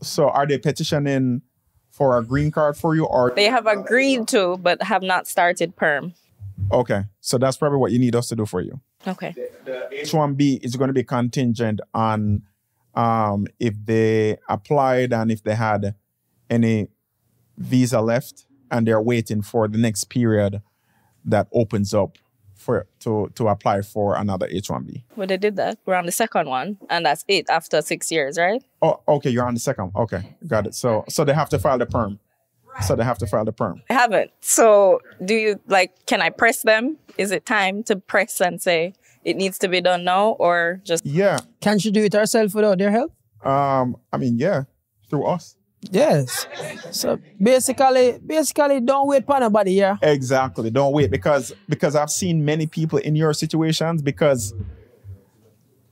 So are they petitioning for a green card for you or They have agreed to, but have not started perm. Okay. So that's probably what you need us to do for you. Okay. The H1B is going to be contingent on um, if they applied and if they had any visa left and they're waiting for the next period that opens up for to to apply for another H1B. Well, they did that. We're on the second one, and that's it after six years, right? Oh, okay. You're on the second. Okay, got it. So so they have to file the perm. So they have to file the perm. I haven't. So do you like? Can I press them? Is it time to press and say it needs to be done now, or just? Yeah. Can she do it herself without their help? Um, I mean, yeah, through us. Yes. So basically, basically, don't wait for nobody here. Exactly. Don't wait because because I've seen many people in your situations because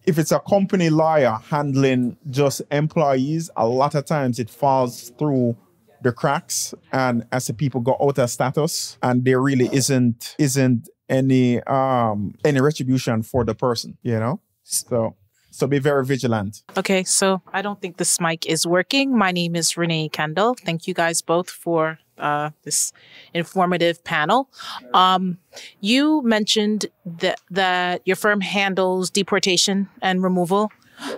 if it's a company lawyer handling just employees, a lot of times it falls through the cracks and as the people go out of status and there really isn't isn't any um any retribution for the person, you know? So so be very vigilant. Okay, so I don't think this mic is working. My name is Renee Kendall. Thank you guys both for uh, this informative panel. Um, you mentioned that that your firm handles deportation and removal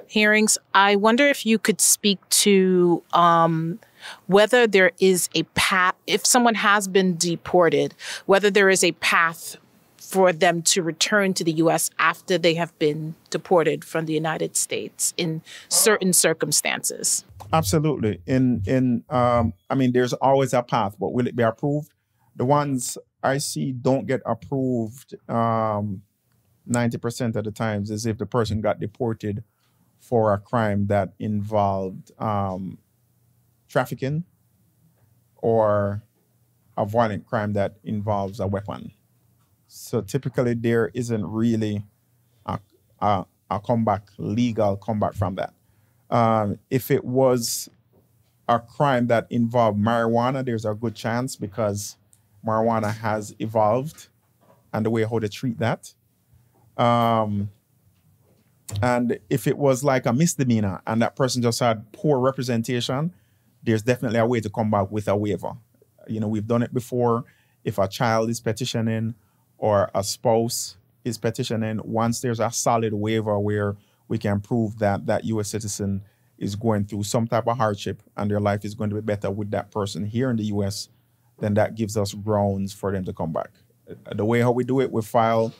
hearings. I wonder if you could speak to um, whether there is a path, if someone has been deported, whether there is a path for them to return to the US after they have been deported from the United States in certain circumstances. Absolutely. In in um, I mean there's always a path, but will it be approved? The ones I see don't get approved um, 90% of the times is if the person got deported for a crime that involved um, trafficking or a violent crime that involves a weapon. So typically, there isn't really a, a, a comeback, legal comeback from that. Um, if it was a crime that involved marijuana, there's a good chance because marijuana has evolved and the way how they treat that. Um, and if it was like a misdemeanor and that person just had poor representation, there's definitely a way to come back with a waiver. You know, we've done it before. If a child is petitioning or a spouse is petitioning, once there's a solid waiver where we can prove that that U.S. citizen is going through some type of hardship and their life is going to be better with that person here in the U.S., then that gives us grounds for them to come back. The way how we do it, we file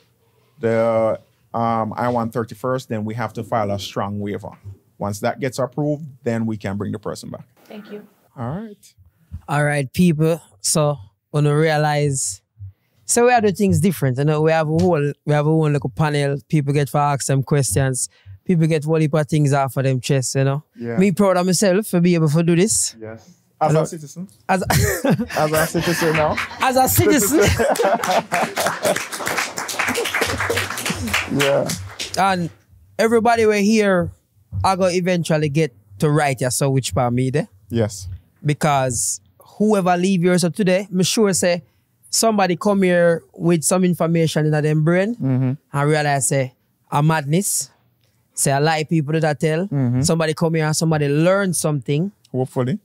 the um, I-130 first, then we have to file a strong waiver. Once that gets approved, then we can bring the person back. Thank you. All right. All right, people. So when we realize so we are the things different. You know, we have a whole we have a whole like panel. People get to ask them questions. People get whole heap of things off of them chest, you know. Yeah. Me proud of myself for being able to do this. Yes. As a citizen. As As a citizen now. As a citizen. yeah. And everybody we're here, I go eventually get to write your so which part me there. Yes. Because whoever leave yours up today, I'm sure say somebody come here with some information in their brain Mhm. and realize say a madness. Say a lie people that I tell. Mhm. Somebody come here and somebody learn something. Hopefully.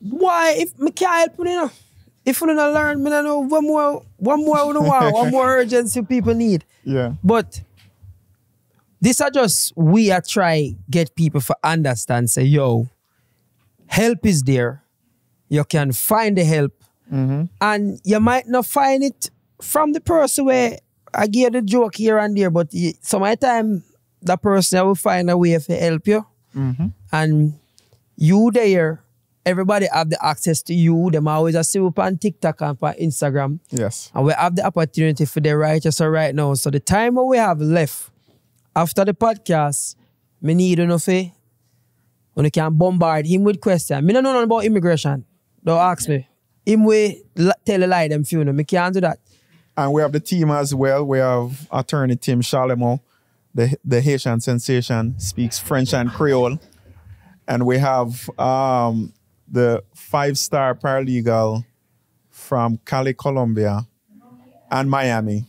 Why if me can't help you, you know? If you don't learn, me don't know one more one more we don't want, what more urgency people need. Yeah. But this are just we are try get people for understand. Say, yo, help is there. You can find the help, Mm-hmm. and you might not find it from the person where I give the joke here and there. But some of the time, that person will find a way to help you, Mm-hmm. and you there. Everybody have the access to you. Them always a see you on TikTok and on Instagram. Yes. And we have the opportunity for the righteous right now. So the time we have left after the podcast, me need know fi, when you can bombard him with questions. Me don't know nothing about immigration. Don't ask me. Him we tell a lie them few. No, me can't do that. And we have the team as well. We have attorney Tim Charlemagne, the, the Haitian sensation, speaks French and Creole. And we have um, the five star paralegal from Cali, Colombia, and Miami,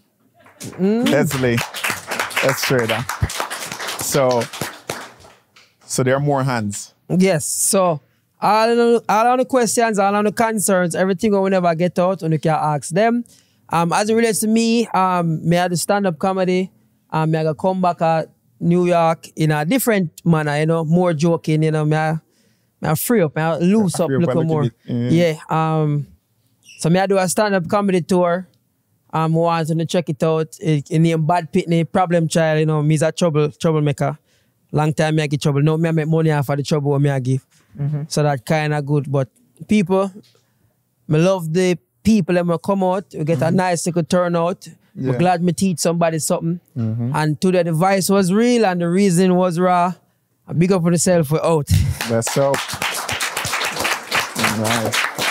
Leslie Estrada. So, so there are more hands. Yes. So all the, all of the questions, all of the concerns, everything we will never get out, and you can ask them. Um, as it relates to me, um, me I do stand-up comedy. Um, me I come back at New York in a different manner, you know, more joking, you know, me I, me I free up, me I loose up a Free up a little more. bit, yeah. Um, so me I do a stand-up comedy tour. Um, want to check it out. It, it name Bad Pickney, Problem Child, you know, me's a trouble, troublemaker. Long time me I get trouble. No, me I make money off of the trouble me I give. Mhm. So that kind of good. But people, me love the people that will come out. We get a nice little turnout. Yeah. We're glad me teach somebody something. Mhm. And today the voice was real and the reason was raw. I big up on yourself for out. That's so. Nice.